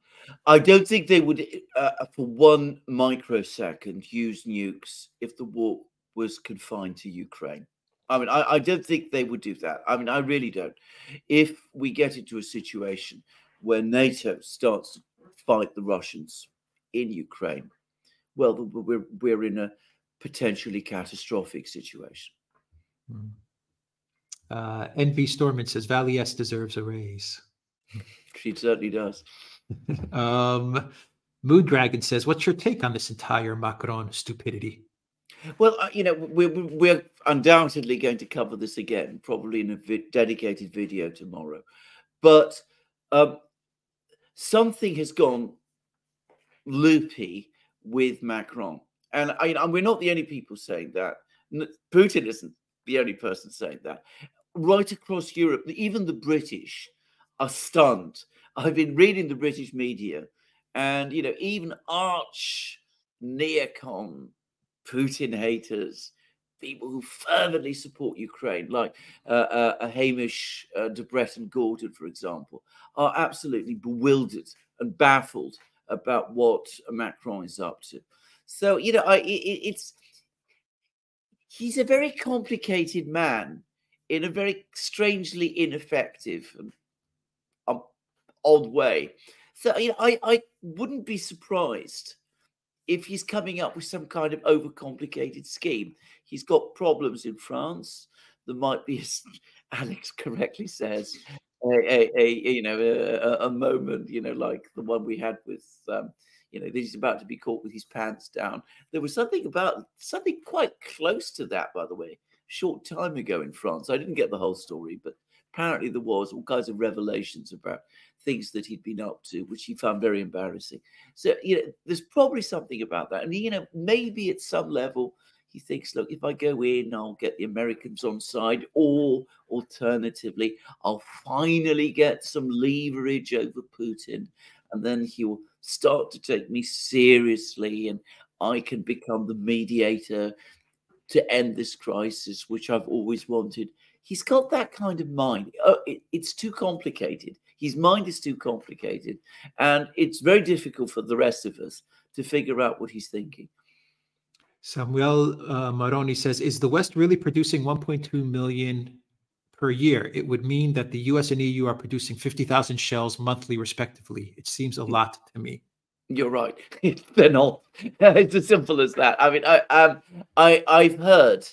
I don't think they would, uh, for one microsecond, use nukes if the war was confined to Ukraine. I mean, I, I, don't think they would do that. I mean, I really don't. If we get into a situation where NATO starts to fight the Russians in Ukraine, well, we're, we're in a potentially catastrophic situation. Hmm. Uh, NB Storman says Valley S deserves a raise. She certainly does. Um, Mood Dragon says, "What's your take on this entire Macron stupidity?" Well, uh, you know, we're, we're undoubtedly going to cover this again, probably in a vi- dedicated video tomorrow. But um, something has gone loopy with Macron, and I, and we're not the only people saying that. Putin isn't the only person saying that. Right across Europe, even the British are stunned. I've been reading the British media, and you know, even arch neocon Putin haters, people who fervently support Ukraine, like uh, uh, a Hamish uh, de Bretton Gordon, for example, are absolutely bewildered and baffled about what Macron is up to. So you know, I, it, it's he's a very complicated man in a very strangely ineffective and odd way. So you know, I, I wouldn't be surprised if he's coming up with some kind of overcomplicated scheme. He's got problems in France. There might be, as Alex correctly says, a, a, a you know a, a, moment, you know, like the one we had with um, you know, he's about to be caught with his pants down. There was something about something quite close to that, by the way, short time ago in France. I didn't get the whole story, but apparently there was all kinds of revelations about things that he'd been up to, which he found very embarrassing. So, you know, there's probably something about that. And, you know, maybe at some level, he thinks, look, if I go in, I'll get the Americans on side, or alternatively, I'll finally get some leverage over Putin, and then he'll start to take me seriously and I can become the mediator to end this crisis, which I've always wanted. He's got that kind of mind. Uh, it, it's too complicated. His mind is too complicated. And it's very difficult for the rest of us to figure out what he's thinking. Samuel uh, Maroni says Is the West really producing 1.2 million per year, it would mean that the US and EU are producing 50,000 shells monthly, respectively. It seems a lot to me. You're right. They're not. it's as simple as that. I mean, I, um, I, I've heard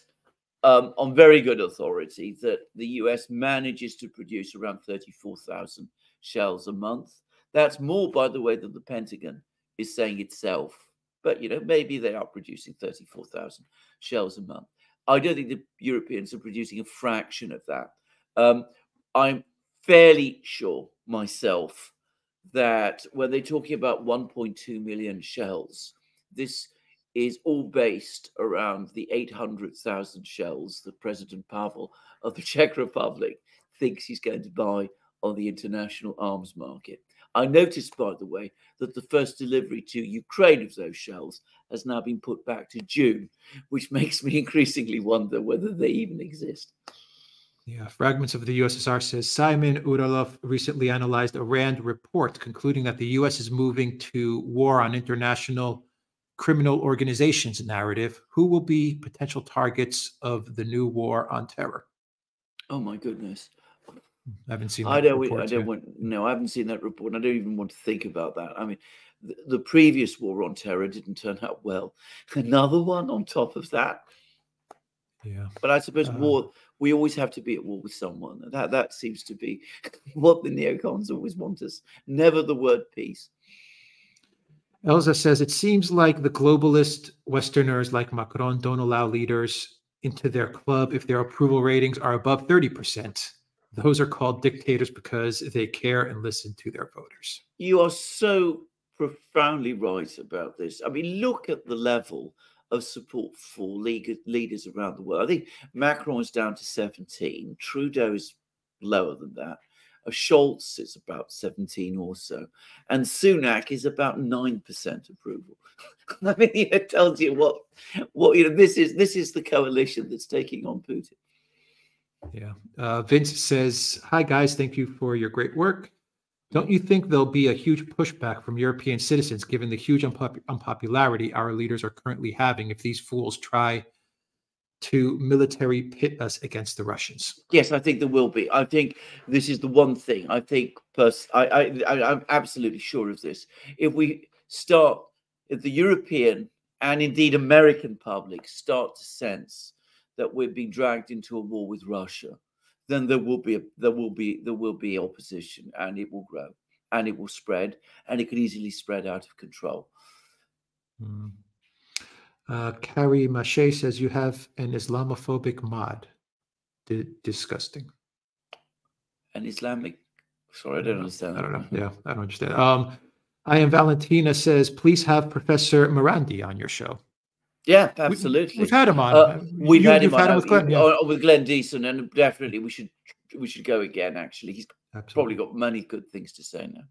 um, on very good authority that the US manages to produce around 34,000 shells a month. That's more, by the way, than the Pentagon is saying itself. But, you know, maybe they are producing 34,000 shells a month. I don't think the Europeans are producing a fraction of that. Um, I'm fairly sure myself that when they're talking about 1.2 million shells, this is all based around the 800,000 shells that President Pavel of the Czech Republic thinks he's going to buy on the international arms market. I noticed, by the way, that the first delivery to Ukraine of those shells has now been put back to June, which makes me increasingly wonder whether they even exist. Yeah, fragments of the USSR says Simon Uralov recently analyzed a RAND report concluding that the US is moving to war on international criminal organizations narrative. Who will be potential targets of the new war on terror? Oh my goodness. I haven't seen. I don't. I don't want. No, I haven't seen that report. I don't even want to think about that. I mean, the, the previous war on terror didn't turn out well. Another one on top of that. Yeah. But I suppose uh, war. We always have to be at war with someone. That that seems to be what the neocons always want us. Never the word peace. Elsa says it seems like the globalist Westerners like Macron don't allow leaders into their club if their approval ratings are above thirty percent those are called dictators because they care and listen to their voters. You are so profoundly right about this. I mean, look at the level of support for leaders around the world. I think Macron is down to 17, Trudeau is lower than that. A Scholz is about 17 or so, and Sunak is about nine percent approval. I mean, it tells you what what you know. This is this is the coalition that's taking on Putin. Yeah. Uh, Vince says, "Hi guys, thank you for your great work. Don't you think there'll be a huge pushback from European citizens given the huge unpop- unpopularity our leaders are currently having if these fools try to military pit us against the Russians?" Yes, I think there will be. I think this is the one thing. I think pers- I, I, I I'm absolutely sure of this. If we start, if the European and indeed American public start to sense that we're being dragged into a war with Russia, then there will be a, there will be there will be opposition, and it will grow, and it will spread, and it could easily spread out of control. Mm. Uh, Carrie Mache says you have an Islamophobic mod. D- disgusting. An Islamic, sorry, I don't understand. I don't know. Yeah, I don't understand. Um, I am Valentina says, please have Professor Marandi on your show. Yeah, absolutely. We, have had him on. Uh, we've You- had him, had on, with Glenn. Yeah. uh, with Glenn Diesen, and definitely we should we should go again. Actually, he's Absolutely. probably got many good things to say now.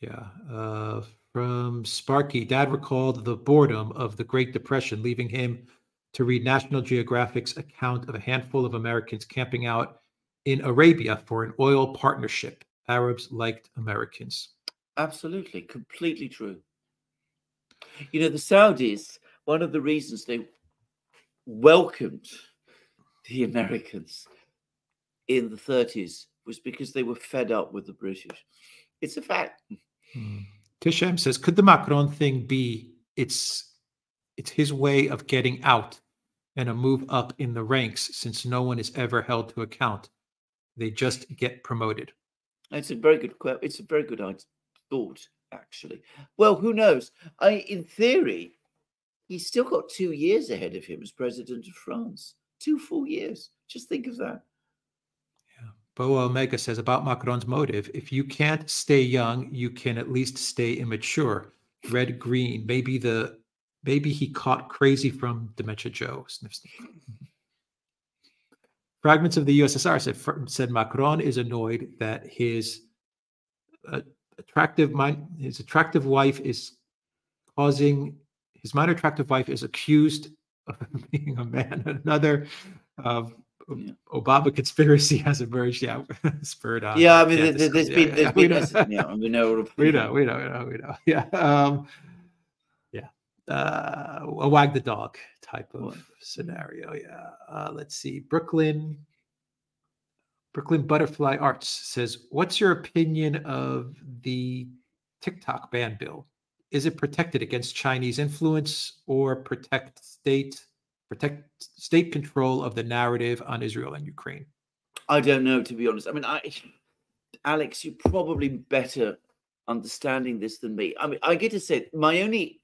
Yeah. Uh, from Sparky, Dad recalled the boredom of the Great Depression, leaving him to read National Geographic's account of a handful of Americans camping out in Arabia for an oil partnership. Arabs liked Americans. Absolutely, completely true. You know, the Saudis. One of the reasons they welcomed the Americans in the 30s was because they were fed up with the British. It's a fact. Hmm. Tishem says, could the Macron thing be it's it's his way of getting out and a move up in the ranks since no one is ever held to account? They just get promoted. It's a very good. It's a very good thought, actually. Well, who knows? I, in theory, he's still got two years ahead of him as president of France. Two full years. Just think of that. Boa Omega says about Macron's motive if you can't stay young, you can at least stay immature. Red green, maybe the maybe he caught crazy from Dementia Joe. Sniff, sniff. Fragments of the USSR said said Macron is annoyed that his uh, attractive his attractive wife is causing his minor attractive wife is accused of being a man. Another uh, Yeah. Obama conspiracy has emerged. Yeah, spurred on. yeah, I mean, there- there's been, yeah, there's yeah, we been, know. this- yeah, we know, we know, we know, we know, we know. Yeah, um, yeah. Uh, a wag the dog type of What? scenario. Yeah. Uh, let's see. Brooklyn. Brooklyn Butterfly Arts says, "What's your opinion of the TikTok ban bill? Is it protected against Chinese influence or protect state protect state control of the narrative on Israel and Ukraine?" I don't know, to be honest. I mean, I, Alex, you're probably better understanding this than me. I mean, I get to say, my only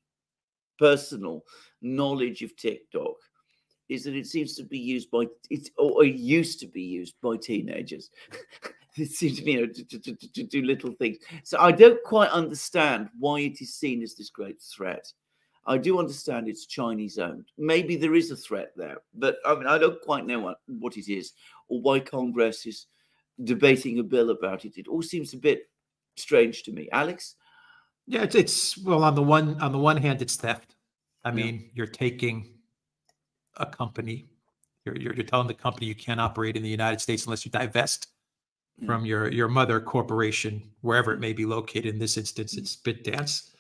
personal knowledge of TikTok is that it seems to be used by it's or it used to be used by teenagers. it seems to be, you know, to, to, to, to do little things. So I don't quite understand why it is seen as this great threat. I do understand it's Chinese owned. Maybe there is a threat there, but I mean, I don't quite know what, what it is or why Congress is debating a bill about it. It all seems a bit strange to me. Alex? Yeah, it's it's well on the one on the one hand it's theft. I Yeah. mean, you're taking a company, you're, you're you're telling the company you can't operate in the United States unless you divest Yeah. from your your mother corporation, wherever it may be located. In this instance, it's ByteDance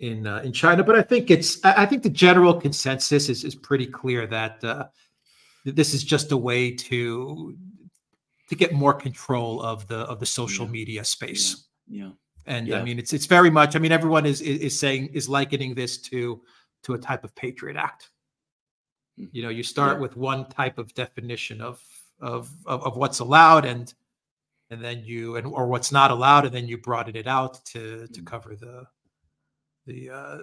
in uh, in China. But I think it's I think the general consensus is is pretty clear that uh, this is just a way to to get more control of the of the social Yeah. media space. Yeah. And Yeah. I mean, it's it's very much. I mean, everyone is, is saying is likening this to to a type of Patriot Act. Mm. You know, you start Yeah. with one type of definition of of of, of what's allowed, and and then you and or what's not allowed, and then you broaden it out to to Mm. cover the the uh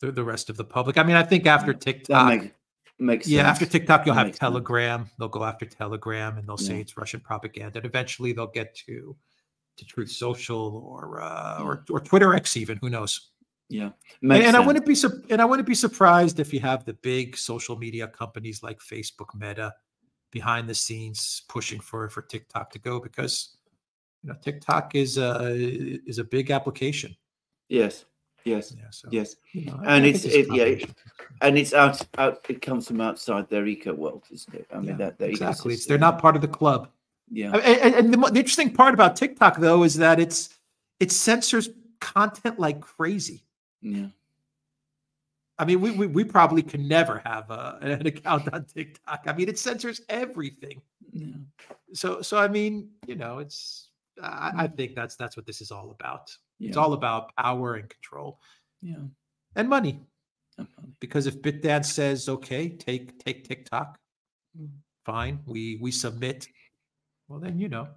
the, the rest of the public. I mean, I think after TikTok, make, makes yeah, sense. after TikTok, you'll That have makes sense. Telegram. They'll go after Telegram, and they'll say it's Russian propaganda. And eventually, they'll get to to Truth Social or uh, or or Twitter X, even who knows. Yeah. And, and I wouldn't be and I wouldn't be surprised if you have the big social media companies like Facebook, Meta, behind the scenes pushing for for TikTok to go because you know, TikTok is a is a big application. Yes. Yes. Yeah. So Yes. you know, And think it's- it- yeah. And it's out, out. It comes from outside their eco world, isn't it? I mean, Yeah, that their exactly. It's, they're not part of the club. Yeah. And, and- and the, the interesting part about TikTok though is that it's it censors content like crazy. Yeah. I mean, we we, we probably can never have a, an account on TikTok. I mean, it censors everything. Yeah. So so I mean, you know, it's I, I hmm. think that's that's what this is all about. It's all about power and control Yeah. and money. definitely. Because if ByteDance says, okay, take take TikTok, Mm. fine, we we submit. Well, then you know,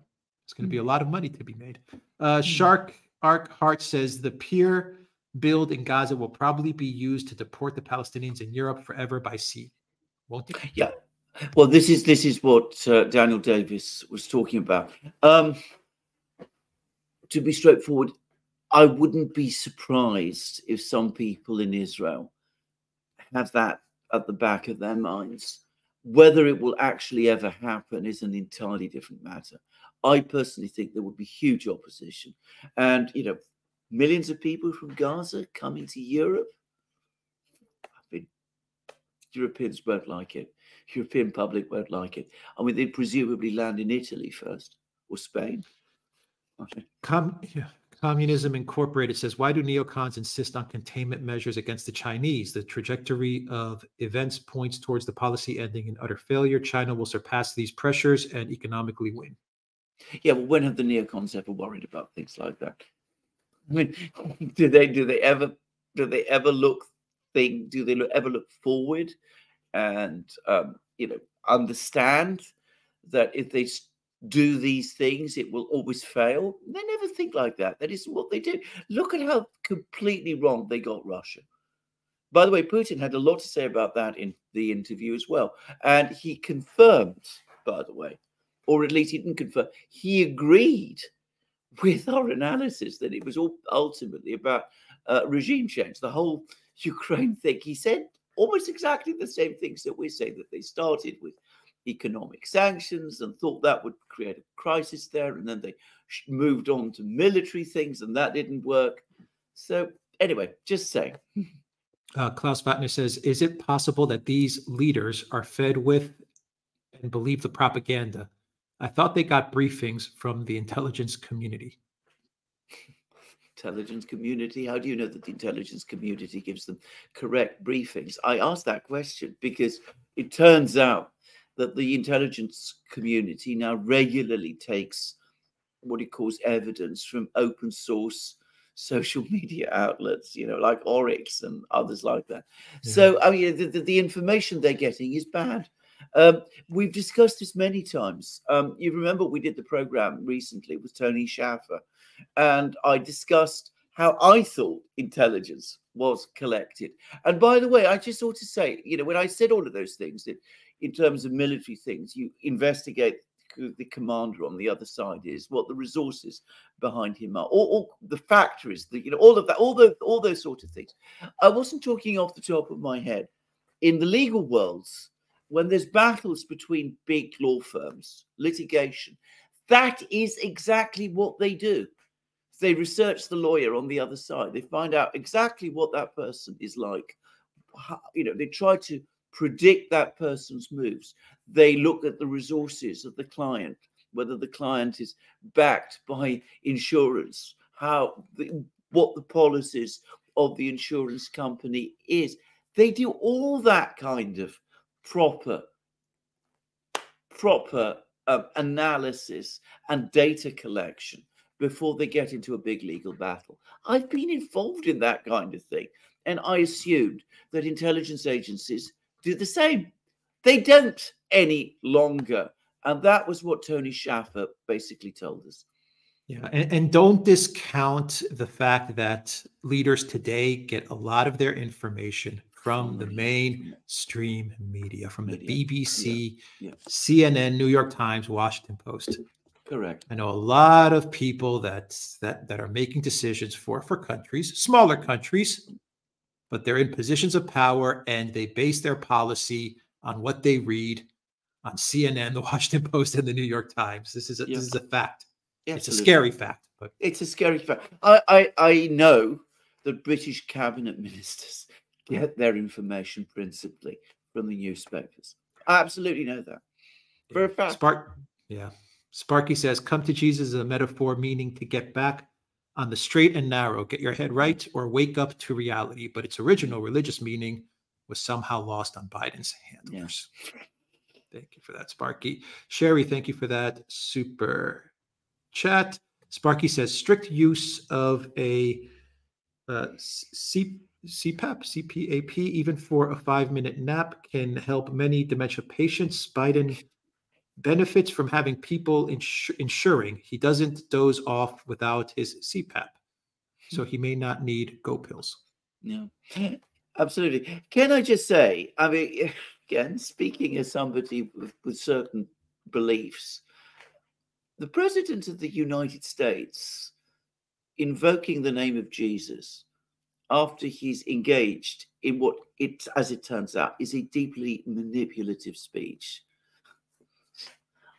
it's going to be Mm. a lot of money to be made. Uh, Shark Arc Heart says the pier build in Gaza will probably be used to deport the Palestinians in Europe forever by sea. Won't it? Yeah. Well, this is this is what uh, Daniel Davis was talking about. Um, to be straightforward, I wouldn't be surprised if some people in Israel have that at the back of their minds. Whether it will actually ever happen is an entirely different matter. I personally think there would be huge opposition, and you know, millions of people from Gaza coming to Europe. I mean, Europeans won't like it. European public won't like it. I mean, they'd presumably land in Italy first or Spain. Come, Com- yeah. Communism Incorporated says, why do neocons insist on containment measures against the Chinese? The trajectory of events points towards the policy ending in utter failure. China will surpass these pressures and economically win. Yeah, well, when have the neocons ever worried about things like that? I mean, do they do they ever do they ever look think do they look, ever look forward and um, you know understand that if they do these things it will always fail? They never think like that. That isn't what they do. Look at how completely wrong they got Russia. By the way, Putin had a lot to say about that in the interview as well, and he confirmed, by the way, or at least he didn't confirm, he agreed with our analysis that it was all ultimately about uh, regime change, the whole Ukraine thing. He said almost exactly the same things that we say that they started with economic sanctions and thought that would create a crisis there, and then they moved on to military things, and that didn't work. So anyway, just saying. Uh, Klaus Vatner says, is it possible that these leaders are fed with and believe the propaganda? I thought they got briefings from the intelligence community. intelligence community? How do you know that the intelligence community gives them correct briefings? I asked that question because it turns out that the intelligence community now regularly takes what it calls evidence from open source social media outlets, you know, like Oryx and others like that. So, I mean, the, the, the information they're getting is bad. Um, we've discussed this many times. Um, you remember we did the program recently with Tony Shaffer, and I discussed how I thought intelligence was collected. And by the way, I just ought to say, you know, when I said all of those things, that in terms of military things, you investigate who the commander on the other side is, what the resources behind him are, or, or the factories, the, you know, all of that, all the all those sort of things. I wasn't talking off the top of my head. In the legal worlds, when there's battles between big law firms, litigation, that is exactly what they do. They research the lawyer on the other side. They find out exactly what that person is like. How- you know, they try to predict that person's moves. They look at the resources of the client, whether the client is backed by insurance, how the, what the policies of the insurance company is. They do all that kind of proper proper um, analysis and data collection before they get into a big legal battle. I've been involved in that kind of thing, and I assumed that intelligence agencies do the same. They don't any longer. And that was what Tony Shaffer basically told us. Yeah, and, and don't discount the fact that leaders today get a lot of their information from the mainstream media, from the BBC, yeah. CNN, New York Times, Washington Post. Correct. I know a lot of people that that that are making decisions for for countries, smaller countries, but they're in positions of power and they base their policy on what they read on CNN, the Washington Post, and the New York Times. This is a, Yeah. this is a fact. It's a scary fact, but it's a scary fact. I, I, I know that British cabinet ministers get their information principally from the newspapers. I absolutely know that. For a fact. Spark, yeah. Sparky says, "Come to Jesus is a metaphor meaning to get back on the straight and narrow, get your head right, or wake up to reality. But its original religious meaning was somehow lost on Biden's handlers." Yeah. Thank you for that, Sparky. Sherry, thank you for that super chat. Sparky says strict use of a uh, C- CPAP, CPAP, even for a five minute nap, can help many dementia patients. Biden benefits from having people insur- ensuring he doesn't doze off without his CPAP. So he may not need go pills. No, absolutely. Can I just say, I mean, again, speaking as somebody with, with certain beliefs, the president of the United States invoking the name of Jesus after he's engaged in what it, as it turns out, is a deeply manipulative speech.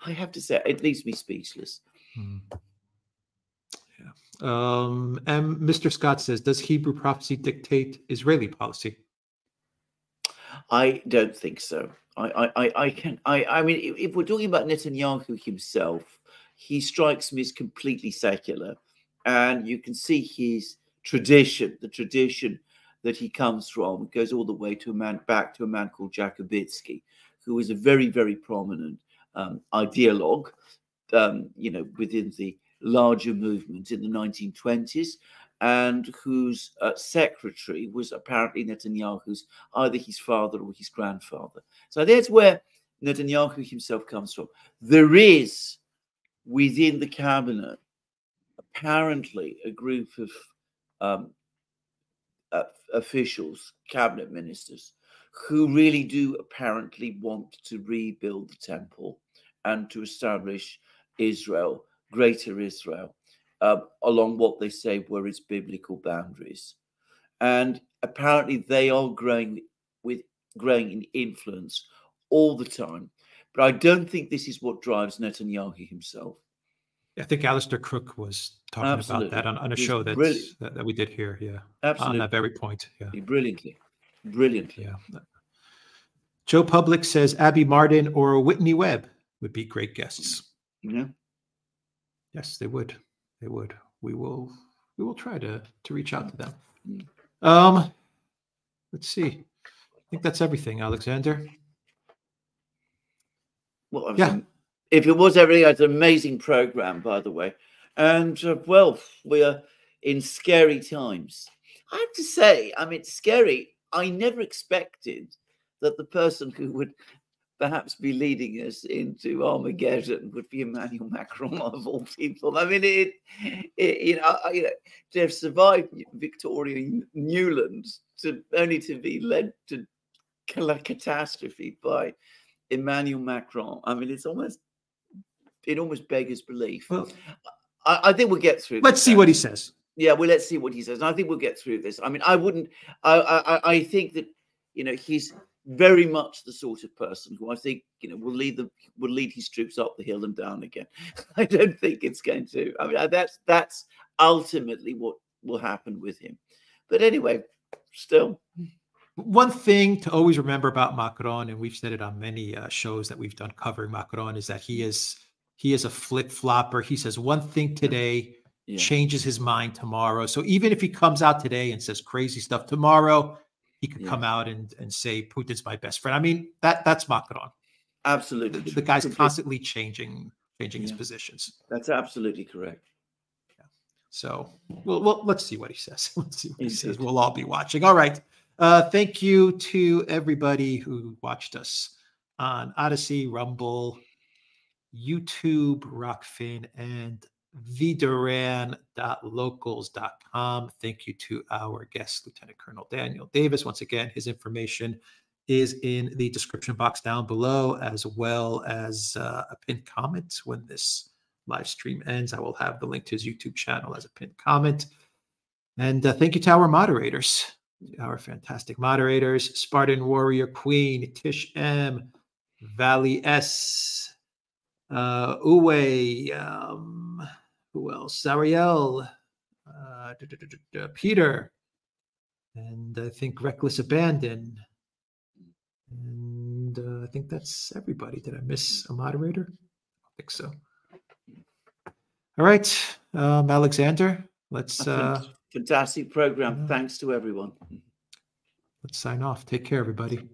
I have to say, it leaves me speechless. Hmm. Yeah. Um, and Mr. Scott says, does Hebrew prophecy dictate Israeli policy? I don't think so. I, I, I can, I, I mean, if, if we're talking about Netanyahu himself, he strikes me as completely secular, and you can see his tradition, the tradition that he comes from, goes all the way to a man back to a man called Jabotinsky, who was a very, very prominent um, ideologue, um, you know, within the larger movement in the 1920s, and whose uh, secretary was apparently Netanyahu's either his father or his grandfather. So that's where Netanyahu himself comes from. There is within the cabinet apparently a group of um, uh, officials, cabinet ministers, who really do apparently want to rebuild the temple and to establish Israel, greater Israel, uh, along what they say were its biblical boundaries. And apparently they are growing with growing in influence all the time. But I don't think this is what drives Netanyahu himself. I think Alastair Crooke was talking Absolutely. about that on, on a He's show that, that we did here. Yeah. Absolutely. On that very point. Yeah. Brilliantly. Brilliantly. Yeah. Joe Public says Abby Martin or Whitney Webb would be great guests. Yeah. Yes, they would. They would. We will we will try to to reach out to them. Um let's see. I think that's everything, Alexander. Well, yeah if it was everything, it's an amazing program, by the way. And uh, well, we are in scary times. I have to say, I mean, it's scary. I never expected that the person who would perhaps be leading us into Armageddon would be Emmanuel Macron of all people. I mean, it, it you know, you know, to have survived Victoria Nuland to only to be led to catastrophe by Emmanuel Macron. I mean, it's almost it almost beggars belief. Well, I, I, think we'll get through. Let's see what he says. Yeah, well, let's see what he says. And I think we'll get through this. I mean, I wouldn't. I, I, I think that you know he's very much the sort of person who I think you know will lead the will lead his troops up the hill and down again. I don't think it's going to. I mean, that's that's ultimately what will happen with him. But anyway, still. One thing to always remember about Macron, and we've said it on many uh, shows that we've done covering Macron, is that he is he is a flip flopper. He says one thing today, yeah. changes his mind tomorrow. So even if he comes out today and says crazy stuff tomorrow, he could yeah. come out and, and say Putin's my best friend. I mean, that that's Macron. Absolutely. The, the guy's constantly changing changing yeah. his positions. That's absolutely correct. Yeah. So well, well, let's see what he says. Let's see what he says. We'll all be watching. All right. Uh, thank you to everybody who watched us on Odysee, Rumble, YouTube, Rokfin, and theduran.locals.com. Thank you to our guest, Lieutenant Colonel Daniel Davis. Once again, his information is in the description box down below, as well as uh, a pinned comment when this live stream ends. I will have the link to his YouTube channel as a pinned comment. And uh, thank you to our moderators, our fantastic moderators Spartan Warrior Queen, Tish M, Valley S, uh, Uwe, um, who else? Zariel, uh, Peter, and I think Reckless Abandon. And uh, I think that's everybody. Did I miss a moderator? I think so. All right, um, Alexander, let's uh, Fantastic program. Thanks to everyone. let's sign off. Take care, everybody.